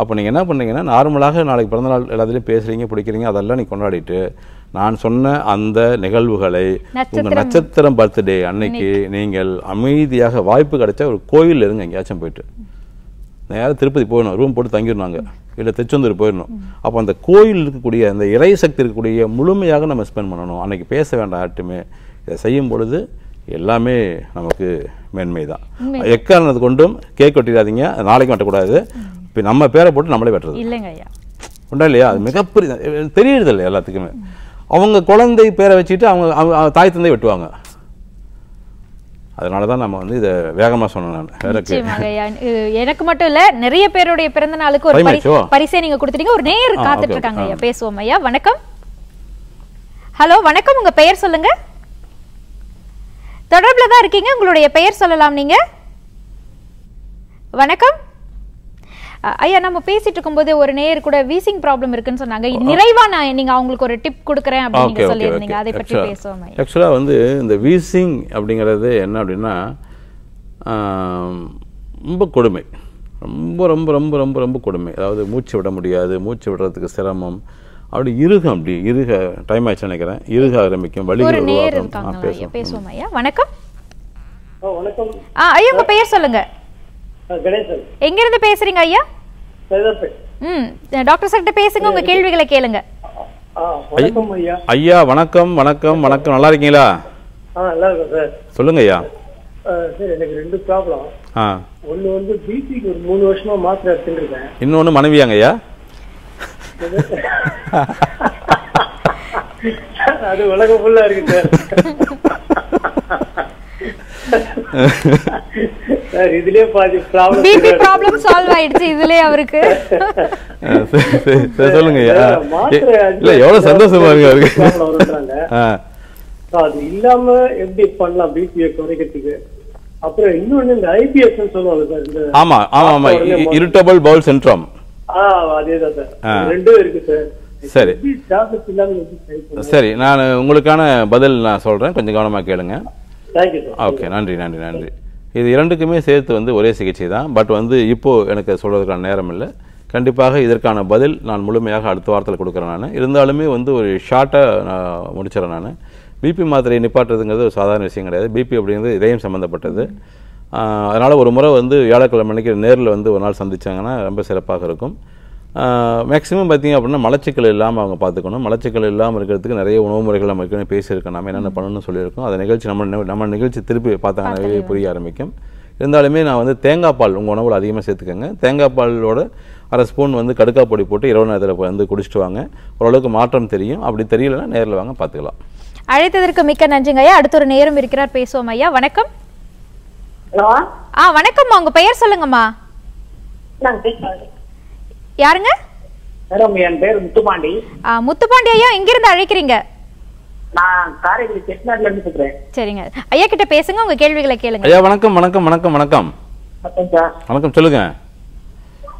அப்போ நீங்கள் என்ன பண்ணீங்கன்னா நார்மலாக நாளைக்கு பிறந்த நாள் எல்லாத்துலேயும் பேசுகிறீங்க பிடிக்கிறீங்க அதெல்லாம் நீ கொண்டாடிட்டு நான் சொன்ன அந்த நிகழ்வுகளை உங்கள் நட்சத்திரம். பர்த்டே அன்னைக்கு நீங்கள் அமைதியாக வாய்ப்பு கிடைச்சா ஒரு கோயில் இருங்க எங்கேயாச்சும் போயிட்டு. நேரா திருப்பதி போயிடணும் ரூம் போட்டு தங்கிடணும் இல்லை திருச்செந்தூர் போயிடணும். அப்போ அந்த கோயில் இருக்கக்கூடிய அந்த இறை சக்தி இருக்கக்கூடிய முழுமையாக நம்ம ஸ்பெண்ட் பண்ணணும். அன்னைக்கு பேச வேண்டாம் யார்ட்டுமே இதை செய்யும் பொழுது எல்லாமே நமக்கு மேன்மை தான். எக்காரணத்து கொண்டும் கேக் வெட்டிடாதீங்க. நாளைக்கு வெட்டக்கூடாது. இப்போ நம்ம பேரை போட்டு நம்மளே வெட்டுறது. இல்லைங்க ஐயா. உண்டா இல்லையா? அது மிகப்பெரிய தெரியுறது இல்லை எல்லாத்துக்குமே. அவங்க குழந்தை பேரை வச்சுட்டு அவங்க தாய் தந்தை வெட்டுவாங்க. அதனால தான் நம்ம வந்து இதை வேகமாக சொன்னேன் நான். எனக்கு மட்டும் இல்ல நிறைய பேருடைய பிறந்த நாளுக்கு ஒரு? பரிசை நீங்க கொடுத்துட்டீங்க. ஒரு நேர் காத்துட்டு இருக்காங்க. ஐயா. பேசுவோம் ஐயா. வணக்கம். ஹலோ வணக்கம். உங்க பெயர் சொல்லுங்க. தொடர்புல தான் இருக்கீங்க. உங்களுடைய பெயர் சொல்லலாம் நீங்க. வணக்கம். ஐயா நம்ம பேசிட்டு இருக்கும்போது ஒரு நேயர் கூட வீசிங் ப்ராப்ளம் இருக்குன்னு சொன்னாங்க. நிறைவா நான் நீங்க அவங்களுக்கு ஒரு டிப் கொடுக்குறேன் அப்படின்னு சொல்லியிருந்தீங்க. அதை பற்றி பேசுவோம் ஐயா. ஆக்சுவலாக வந்து இந்த வீசிங் அப்படிங்கிறது என்ன அப்படின்னா ரொம்ப கொடுமை. ரொம்ப ரொம்ப ரொம்ப ரொம்ப ரொம்ப கொடுமை. அதாவது மூச்சு விட முடியாது மூச்சு விடுறதுக்கு சிரமம். அப்படி இருகும் அப்படி இருக டைம் ஆயிடுச்சு நினைக்கிறேன். இருக ஆரம்பிக்கும் ஐயா. பேசுவோம். ஐயா. வணக்கம். வணக்கம். ஆ ஐயா உங்க பெயர் சொல்லுங்க. கணேசன். எங்க இருந்து பேசுறீங்க ஐயா? ம் டாக்டர் சார் கிட்ட பேசுங்க உங்க கேள்விகளை கேளுங்க. வணக்கம் ஐயா. ஐயா வணக்கம் வணக்கம் வணக்கம். நல்லா இருக்கீங்களா? ஆ நல்லா இருக்கும் சார். சொல்லுங்க ஐயா. சார் எனக்கு ரெண்டு ப்ராப்ளம். ஆ. ஒன்று வந்து பிபிக்கு ஒரு மூணு வருஷமா மாத்திரை எடுத்துட்டு இருக்கேன். இன்னொன்று மனைவியாங்க ஐயா. அது உலகம் ஃபுல்லா இருக்கு சார். சார் இதுலயே பாதி ப்ராப்ளம் பிபி ப்ராப்ளம் சால்வ் ஆயிடுச்சு இதுலயே அவருக்கு. ஆ, சரி, சரி, சரி, சொல்லுங்க இல்லை எவ்வளோ சந்தோஷமா இருக்கு அவருக்கு? அது இல்லாம எப்படி பண்ணலாம் பிபியை குறைக்கிறதுக்கு? அப்புறம் இன்னொன்னு இந்த ஐபிஎஸ் சொல்லுவாங்க சார் இந்த ஆமா ஆமா ஆமா. இரிட்டபிள் பவுல் சின்ட்ரோம் ஆ அதேதான் சார். ஆ. ரெண்டும் இருக்கு சார். சரி. சரி நான் உங்களுக்கான பதில் நான் சொல்றேன். கொஞ்சம் கவனமா கேளுங்க. ஓகே நன்றி நன்றி நன்றி. இது இரண்டுக்குமே சேர்த்து வந்து ஒரே சிகிச்சை தான். பட் வந்து இப்போது எனக்கு சொல்கிறதுக்கான நேரம் இல்லை. கண்டிப்பாக இதற்கான பதில் நான் முழுமையாக அடுத்த வாரத்தில் கொடுக்குறேன் நான். இருந்தாலுமே வந்து ஒரு ஷார்ட்டாக நான் முடிச்சிடறேன் நான். பிபி மாத்திரையை நிப்பாட்டுறதுங்கிறது ஒரு சாதாரண விஷயம் கிடையாது. பிபி அப்படிங்கிறது இதயம் சம்மந்தப்பட்டது அதனால் ஒரு முறை வந்து வியாழக்கிழமை அன்னைக்கு நேரில் வந்து ஒரு நாள் சந்திச்சாங்கன்னா ரொம்ப சிறப்பாக இருக்கும். மேக்ஸிமம் பார்த்தீங்க அப்படின்னா மலச்சிக்கல் இல்லாமல் அவங்க பார்த்துக்கணும். மலச்சிக்கல் இல்லாமல் இருக்கிறதுக்கு நிறைய உணவு முறைகள் நம்ம ஏற்கனவே பேசியிருக்கோம். நம்ம என்னென்ன பண்ணணும்னு சொல்லியிருக்கோம். அந்த நிகழ்ச்சி நம்ம நம்ம நிகழ்ச்சி திருப்பி பார்த்தாங்கன்னாவே புரிய ஆரம்பிக்கும். இருந்தாலுமே நான் வந்து தேங்காய் பால் உங்கள் உணவில் அதிகமாக சேர்த்துக்கோங்க. தேங்காய் பாலோட அரை ஸ்பூன் வந்து கடுக்கா பொடி போட்டு இரவு நேரத்தில் வந்து குடிச்சிட்டு வாங்க. ஓரளவுக்கு மாற்றம் தெரியும். அப்படி தெரியலன்னா நேரில் வாங்க பார்த்துக்கலாம். அழைத்ததற்கு மிக்க நன்றிங்க ஐயா. அடுத்த ஒரு நேரம் இருக்கிறார். பேசுவோம் ஐயா. வணக்கம். ஆ வணக்கம்மா. உங்க பெயர் சொல்லுங்கம்மா. யாருங்க? மேடம் என் பேர் முத்துப்பாண்டி முத்துப்பாண்டி ஐயா எங்கிருந்து அழைக்கிறீங்க? நான் காரைக்குடி செட்டிநாட்டுல இருந்து பேசுறேன். சரிங்க. ஐயா கிட்ட பேசுங்க உங்க கேள்விகளை கேளுங்க. ஐயா வணக்கம் வணக்கம் வணக்கம் வணக்கம். வணக்கம் சார். வணக்கம் சொல்லுங்க.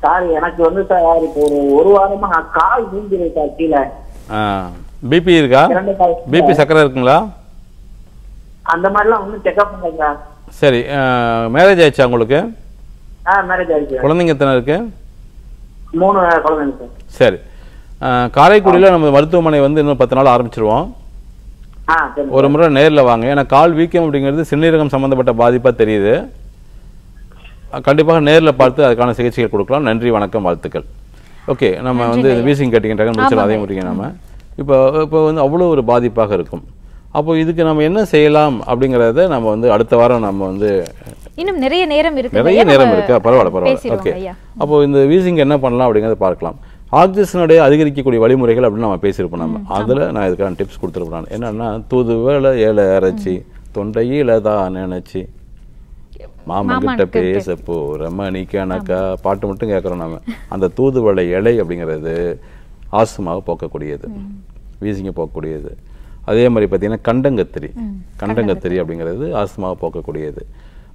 சார் எனக்கு வந்து சார் இப்போ ஒரு ஒரு வாரமா கால் மூஞ்சிரு சார் கீழே. பிபி இருக்கா? பிபி சக்கரை இருக்குங்களா? அந்த மாதிரிலாம் ஒன்றும் செக்அப் பண்ணல சார். சரி மேரேஜ் ஆயிடுச்சா உங்களுக்கு? ஆ மேரேஜ் ஆயிடுச்சு. குழந்தைங்க எத்தனை இருக்கு? மூணு குழந்தைங்க சார். சரி. காரைக்குடியில் நம்ம மருத்துவமனை வந்து இன்னும் பத்து நாள் ஆரம்பிச்சிருவோம். ஆ சரி. ஒரு முறை நேரில் வாங்க. ஏன்னா கால் வீக்கம் அப்படிங்கிறது சிறுநீரகம் சம்பந்தப்பட்ட பாதிப்பாக தெரியுது. கண்டிப்பாக நேரில் பார்த்து அதுக்கான சிகிச்சைகள் கொடுக்கலாம். நன்றி வணக்கம் வாழ்த்துக்கள். ஓகே நம்ம வந்து வீசிங் கட்டிக்கிட்டாங்க முடிச்சிடலாம். அதே முடிங்க நம்ம இப்போ இப்போ வந்து அவ்வளோ ஒரு பாதிப்பாக இருக்கும். அப்போ இதுக்கு நம்ம என்ன செய்யலாம் அப்படிங்கிறத நம்ம வந்து அடுத்த வாரம் நம்ம வந்து இன்னும் நிறைய நேரம் இருக்கு நிறைய நேரம் இருக்கா. பரவாயில்ல பரவாயில்ல. ஓகே அப்போ இந்த வீசிங் என்ன பண்ணலாம் அப்படிங்கறத பார்க்கலாம். ஆக்சிஜனுடைய அதிகரிக்கக்கூடிய வழிமுறைகள் அப்படின்னு நம்ம பேசியிருப்போம் நம்ம. அதுல நான் இதுக்கான டிப்ஸ் கொடுத்துருப்பேன் என்னன்னா தூதுவளை இலை அரைச்சி தொண்டையில தான் நினைச்சு. மாமன் கிட்ட பேச போற மணி கணக்கா? பாட்டு மட்டும் கேட்குறோம் நாம. அந்த தூதுவளை இலை அப்படிங்கிறது ஆஸ்துமாவை போக்கக்கூடியது. வீசிங்க போக்கக்கூடியது. அதே மாதிரி பார்த்தீங்கன்னா கண்டங்கத்திரி. கண்டங்கத்திரி அப்படிங்கிறது ஆஸ்துமாவை போக்கக்கூடியது.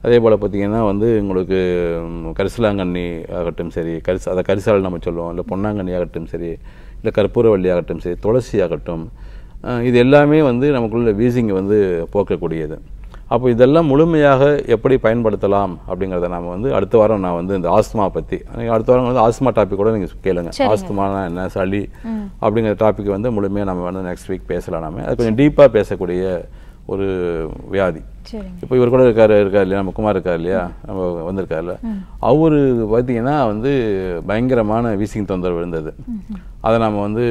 அதே போல் பார்த்தீங்கன்னா வந்து உங்களுக்கு கரிசலாங்கண்ணி ஆகட்டும் சரி கரிச அதை கரிசால் நம்ம சொல்லுவோம். இல்லை பொன்னாங்கண்ணி ஆகட்டும் சரி இல்லை கற்பூரவள்ளி ஆகட்டும் சரி துளசி ஆகட்டும். இது எல்லாமே வந்து நமக்குள்ள வீசிங்கை வந்து போக்கக்கூடியது. அப்போ இதெல்லாம் முழுமையாக எப்படி பயன்படுத்தலாம் அப்படிங்கிறத நாம வந்து அடுத்த வாரம் நான் வந்து இந்த ஆஸ்துமா பற்றி அடுத்த வாரம் வந்து ஆஸ்துமா டாபிக் கூட நீங்கள் கேளுங்க. ஆஸ்துமானா என்ன சளி அப்படிங்கிற டாபிக் வந்து முழுமையாக நம்ம வந்து நெக்ஸ்ட் வீக் பேசலாம் நாம அது கொஞ்சம் டீப்பாக பேசக்கூடிய ஒரு வியாதி. இப்போ இவர் கூட இருக்காரு இருக்காரு இல்லையா? நம்ம குமார் இருக்கார் இல்லையா? நம்ம வந்திருக்காருல்ல அவரு பார்த்தீங்கன்னா வந்து பயங்கரமான வீசிங் தொந்தரவு இருந்தது. அதை நம்ம வந்து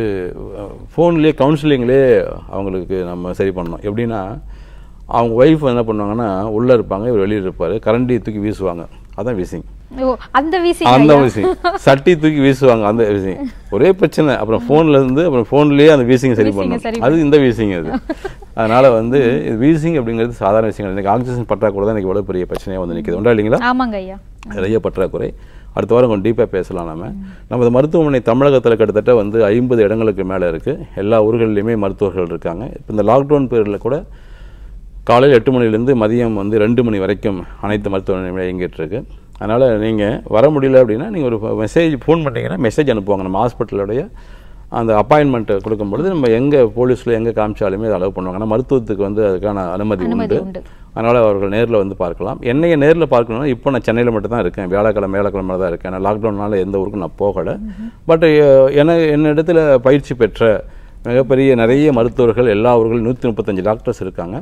ஃபோன்லேயே கவுன்சிலிங்லேயே அவங்களுக்கு நம்ம சரி பண்ணோம் எப்படின்னா அவங்க ஒய்ஃப் என்ன பண்ணுவாங்கன்னா உள்ளே இருப்பாங்க இவர் வெளியில் இருப்பார். கரண்டி தூக்கி வீசுவாங்க. அதான் வீசிங். அந்த வீசி அந்த வீசிங். சட்டி தூக்கி வீசுவாங்க அந்த வீசிங். ஒரே பிரச்சனை. அப்புறம் ஃபோன்ல இருந்து அப்புறம் ஃபோன்லயே அந்த வீசிங் சரி பண்ணும் அது இந்த வீசிங் அது. அதனால வந்து வீசிங் அப்படிங்கிறது சாதாரண விஷயம் கிடையாது. இன்னைக்கு ஆக்சிஜன் பற்றாக்குறை தான் இவ்வளவு பெரிய பிரச்சனையா வந்து நிக்குது. உண்டா இல்லைங்களா? ஆமாங்க ஐயா. நிறைய பற்றாக்குறை. அடுத்த வாரம் கொஞ்சம் டீப்பாக பேசலாம் நம்ம நமது மருத்துவமனை தமிழகத்தில் கிட்டத்தட்ட வந்து ஐம்பது இடங்களுக்கு மேலே இருக்குது எல்லா ஊர்கள்லையுமே மருத்துவர்கள் இருக்காங்க. இப்போ இந்த லாக்டவுன் பீரியடில் கூட காலையில் எட்டு மணிலேருந்து மதியம் வந்து ரெண்டு மணி வரைக்கும் அனைத்து மருத்துவமனையும் இயங்கிட்டு இருக்கு அதனால் நீங்கள் வர முடியல அப்படின்னா நீங்கள் ஒரு மெசேஜ் ஃபோன் பண்ணீங்கன்னா மெசேஜ் அனுப்புவாங்க. நம்ம ஹாஸ்பிட்டலுடைய அந்த அப்பாயின்மெண்ட்டை கொடுக்கும்பொழுது நம்ம எங்கே போலீஸில் எங்கே காமிச்சாலுமே அதை அலோவ் பண்ணுவாங்க. ஆனால் மருத்துவத்துக்கு வந்து அதுக்கான அனுமதி உண்டு. அதனால் அவர்கள் நேரில் வந்து பார்க்கலாம். என்னைய நேரில் பார்க்கணும்னா இப்போ நான் சென்னையில் மட்டும் தான் இருக்கேன். வியாழக்கிழமை வியாழக்கிழமை தான் இருக்கேன். நான் லாக்டவுனால எந்த ஊருக்கும் நான் போகலை. பட் என என்னிடத்துல பயிற்சி பெற்ற மிகப்பெரிய நிறைய மருத்துவர்கள் எல்லா ஊர்களும் நூற்றி முப்பத்தஞ்சு டாக்டர்ஸ் இருக்காங்க.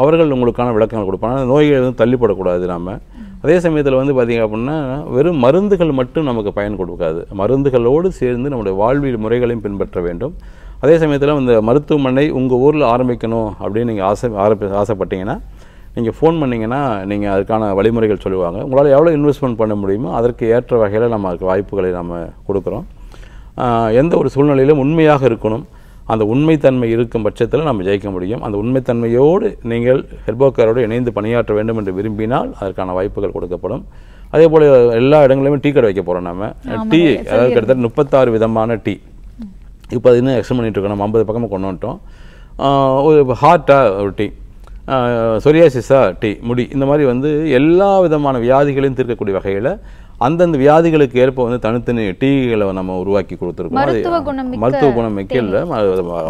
அவர்கள் உங்களுக்கான விளக்கங்கள் கொடுப்பாங்க. நோய்கள் எதுவும் தள்ளிப்படக்கூடாது நாம். அதே சமயத்தில் வந்து பார்த்தீங்க அப்படின்னா வெறும் மருந்துகள் மட்டும் நமக்கு பயன் கொடுக்காது. மருந்துகளோடு சேர்ந்து நம்முடைய வாழ்வியல் முறைகளையும் பின்பற்ற வேண்டும். அதே சமயத்தில் இந்த மருத்துவமனை உங்கள் ஊரில் ஆரம்பிக்கணும் அப்படின்னு நீங்கள் ஆசை ஆரம்பி ஆசைப்பட்டீங்கன்னா நீங்கள் ஃபோன் பண்ணீங்கன்னா நீங்கள் அதுக்கான வழிமுறைகள் சொல்லுவாங்க. உங்களால் எவ்வளோ இன்வெஸ்ட்மெண்ட் பண்ண முடியுமோ அதற்கு ஏற்ற வகையில் நம்ம அதுக்கு வாய்ப்புகளை நம்ம கொடுக்குறோம். எந்த ஒரு சூழ்நிலையிலும் உண்மையாக இருக்கணும். அந்த உண்மைத்தன்மை இருக்கும் பட்சத்தில் நம்ம ஜெயிக்க முடியும். அந்த உண்மைத்தன்மையோடு நீங்கள் ஹெர்போக்காரோடு இணைந்து பணியாற்ற வேண்டும் என்று விரும்பினால் அதற்கான வாய்ப்புகள் கொடுக்கப்படும். அதே போல் எல்லா இடங்களிலுமே டீ கடை வைக்க போகிறோம் நம்ம டீ அதாவது கிட்டத்தட்ட முப்பத்தாறு விதமான டீ. இப்போ அது இன்னும் எக்ஸ்டன் பண்ணிட்டு இருக்கோம் நம்ம ஐம்பது பக்கமாக கொண்டு வந்துட்டோம். ஒரு ஹார்ட்டாக ஒரு டீ. சொரியாசிஸா டீ முடி. இந்த மாதிரி வந்து எல்லா விதமான வியாதிகளையும் தீர்க்கக்கூடிய வகையில் அந்தந்த வியாதிகளுக்கு ஏற்ப வந்து தனித்தனி டீகளை நம்ம உருவாக்கி கொடுத்துருக்கோம். அது மருத்துவ குணம் மிக்க இல்லை.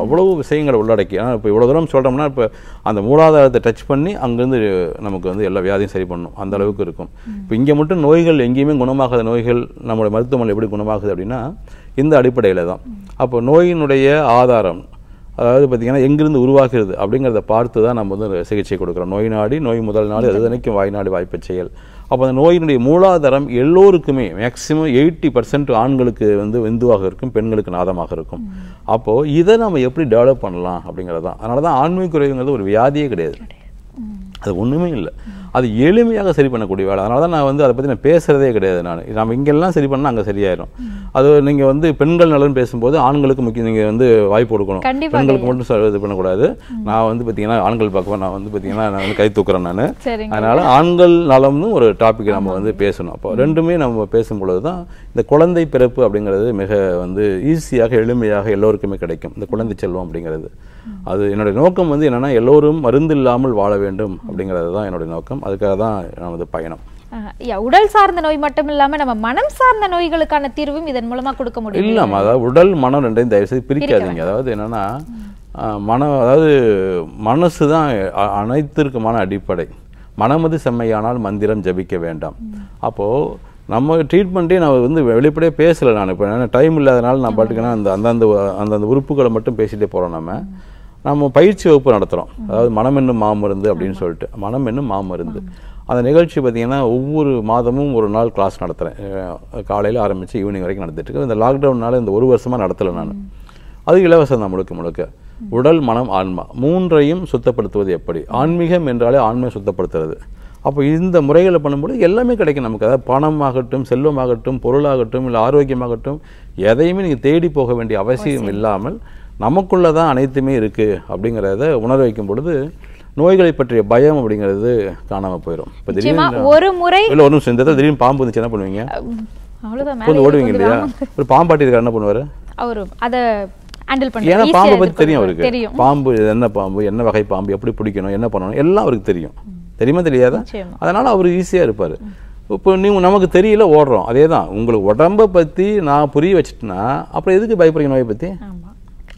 அவ்வளவு விஷயங்களை உள்ளடக்கி ஆனால் இப்போ இவ்வளோ தூரம் சொல்கிறோம்னா இப்போ அந்த மூலாதாரத்தை டச் பண்ணி அங்கேருந்து நமக்கு வந்து எல்லா வியாதியும் சரி பண்ணும். அந்த அளவுக்கு இருக்கும். இப்போ இங்கே மட்டும் நோய்கள் எங்கேயுமே குணமாகாத நோய்கள் நம்மளுடைய மருத்துவமனை எப்படி குணமாகுது அப்படின்னா இந்த அடிப்படையில் தான். அப்போ நோயினுடைய ஆதாரம் அதாவது பார்த்தீங்கன்னா எங்கிருந்து உருவாகிறது அப்படிங்கிறத பார்த்து தான் நம்ம வந்து சிகிச்சை கொடுக்குறோம். நோய் நாடி நோய் முதல் நாடு அது நினைக்கும் வாய் நாடி வாய்ப்பு செயல். அப்போ அந்த நோயினுடைய மூலாதாரம் எல்லோருக்குமே மேக்சிமம் எயிட்டி பர்சன்ட் ஆண்களுக்கு வந்து விந்துவாக இருக்கும் பெண்களுக்கு நாதமாக இருக்கும். அப்போது இதை நம்ம எப்படி டெவலப் பண்ணலாம் அப்படிங்கிறது தான் அதனால தான் ஆண்மை குறைவுங்கிறது ஒரு வியாதியே கிடையாது. அது ஒன்றுமே இல்லை. அது எளிமையாக சரி பண்ணக்கூடிய வேலை. அதனால தான் நான் வந்து அதை பற்றி நான் பேசுகிறதே கிடையாது நான். நம்ம இங்கெல்லாம் சரி பண்ணால் அங்கே சரியாயிரும். அது நீங்கள் வந்து பெண்கள் நலன் பேசும்போது ஆண்களுக்கு முக்கியம் நீங்கள் வந்து வாய்ப்பு கொடுக்கணும். பெண்களுக்கு மட்டும் இது பண்ணக்கூடாது. நான் வந்து பார்த்தீங்கன்னா ஆண்கள் பக்கம் நான் வந்து பார்த்தீங்கன்னா நான் வந்து கை தூக்குறேன் நான். அதனால ஆண்கள் நலம்னு ஒரு டாபிக் நம்ம வந்து பேசணும். அப்போ ரெண்டுமே நம்ம பேசும் பொழுது தான் இந்த குழந்தை பிறப்பு அப்படிங்கிறது மிக வந்து ஈஸியாக எளிமையாக எல்லோருக்குமே கிடைக்கும். இந்த குழந்தை செல்வம் அப்படிங்கிறது. அது என்னுடைய நோக்கம் வந்து என்னன்னா எல்லோரும் மருந்து இல்லாமல் வாழ வேண்டும் அப்படிங்கிறது தான் என்னுடைய நோக்கம். அதுக்காக தான் நமது பயணம். உடல் சார்ந்த நோய் மட்டும் இல்லாம நம்ம மனம் சார்ந்த நோய்களுக்கான தீர்வும் இதன் மூலமா கொடுக்க முடியும்? இல்லாம அதாவது உடல் மனம் ரெண்டையும் தயவு செய்து பிரிக்காதீங்க. அதாவது என்னன்னா மனம் அதாவது மனசு தான் அனைத்திற்குமான அடிப்படை. மனமது செம்மையானால் மந்திரம் ஜபிக்க வேண்டாம். அப்போ நம்ம ட்ரீட்மெண்ட்டே நான் வந்து வெளிப்படையாக பேசலை நான். இப்போ டைம் இல்லாதனால நான் பாட்டுக்குன்னா அந்த அந்தந்த அந்தந்த உறுப்புகளை மட்டும் பேசிட்டே போகிறோம் நம்ம. நம்ம பயிற்சி வகுப்பு நடத்துகிறோம் அதாவது மனம் என்னும் மாமருந்து அப்படின்னு சொல்லிட்டு. மனம் என்னும் மாமருந்து. அந்த நிகழ்ச்சி பார்த்தீங்கன்னா ஒவ்வொரு மாதமும் ஒரு நாள் கிளாஸ் நடத்துகிறேன் காலையில் ஆரம்பித்து ஈவினிங் வரைக்கும் நடத்திட்டு இருக்கேன் இந்த லாக்டவுன்னால இந்த ஒரு வருஷமாக நடத்தலை நான். அது இலவசம் தான் முழுக்க முழுக்க. உடல் மனம் ஆன்மா மூன்றையும் சுத்தப்படுத்துவது எப்படி? ஆன்மீகம் என்றாலே ஆன்மையை சுத்தப்படுத்துறது. அப்போ இந்த முறைகளை பண்ணும்போது எல்லாமே கிடைக்கும் நமக்கு. அதாவது பணமாகட்டும் செல்வமாகட்டும் பொருளாகட்டும் இல்லை ஆரோக்கியமாகட்டும் எதையுமே நீங்கள் தேடி போக வேண்டிய அவசியம். இல்லாமல் நமக்குள்ளே தான் அனைத்துமே இருக்குது அப்படிங்கிறத உணர வைக்கும் பொழுது நோய்களை பற்றிய பயம் அப்படிங்கிறது காணாமல் போயிடும் இப்போ திடீர்னு ஒரு முறை இல்லை இந்த இடத்துல திடீர்னு பாம்பு வந்துச்சு என்ன பண்ணுவீங்க? கொஞ்சம் ஓடுவீங்க இல்லையா? ஒரு பாம்பாட்டி இருக்கார் என்ன பண்ணுவார்? அவரு அத ஹேண்டில் ஏன்னா பாம்பை பத்தி தெரியும் அவருக்கு. பாம்பு என்ன பாம்பு என்ன வகை பாம்பு எப்படி பிடிக்கணும் என்ன பண்ணணும் எல்லாம் அவருக்கு தெரியும். தெரியுமா தெரியாதா. அதனால அவர் ஈஸியா இருப்பாரு. இப்போ நீங்க நமக்கு தெரியல ஓடுறோம். அதே தான் உங்களுக்கு உடம்ப பத்தி நான் புரிய வச்சுட்டேன்னா அப்புறம் எதுக்கு பயப்படுறீங்க நோயை பத்தி? ஆமா.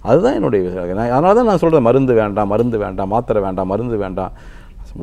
அதுதான் என்னுடைய நான் அதனால தான் நான் சொல்கிறேன் மருந்து வேண்டாம் மருந்து வேண்டாம் மாத்திரை வேண்டாம் மருந்து வேண்டாம்.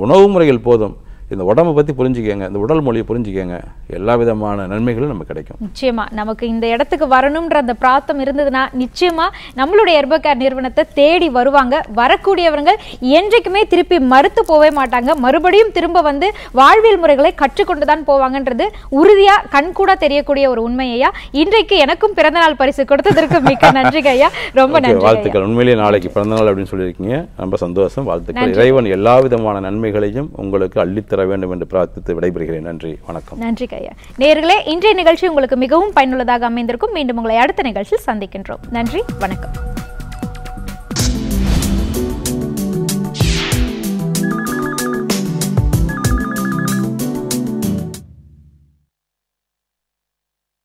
உணவு முறைகள் போதும். இந்த உடம்பை பத்தி புரிஞ்சுக்கங்க இந்த உடல் மொழியை புரிஞ்சுக்கங்க. எல்லா விதமான நன்மைகளும் நமக்கு கிடைக்கும். நிச்சயமா நமக்கு இந்த இடத்துக்கு வரணும்ன்ற அந்த பிராத்தம் இருந்ததுன்னா நிச்சயமா நம்மளுடைய எர்பகேர் நிறுவனத்தை தேடி வருவாங்க. வரக்கூடியவர்கள் என்றைக்குமே திருப்பி மறுத்து போவே மாட்டாங்க. மறுபடியும் திரும்ப வந்து வாழ்வியல் முறைகளை கற்றுக்கொண்டு தான் போவாங்கன்றது உறுதியா கண்கூடா தெரியக்கூடிய ஒரு உண்மையா இன்றைக்கு எனக்கும் பிறந்தநாள் பரிசு கொடுத்ததற்கு மிக்க நன்றி ஐயா. ரொம்ப நன்றி. வாழ்த்துக்கள். உண்மையிலேயே நாளைக்கு பிறந்தநாள் அப்படின்னு சொல்லியிருக்கீங்க. ரொம்ப சந்தோஷம். வாழ்த்துக்கள். இறைவன் எல்லா விதமான நன்மைகளையும் உங்களுக்கு அள்ளித்தர வேண்டும் என்று பிரார்த்தித்து விடைபெறுகிறேன். நன்றி வணக்கம். நன்றி கையா. நேர்களே இன்றைய நிகழ்ச்சி உங்களுக்கு மிகவும் பயனுள்ளதாக அமைந்திருக்கும். மீண்டும் உங்களை அடுத்த நிகழ்ச்சியில் சந்திக்கின்றோம். நன்றி வணக்கம்.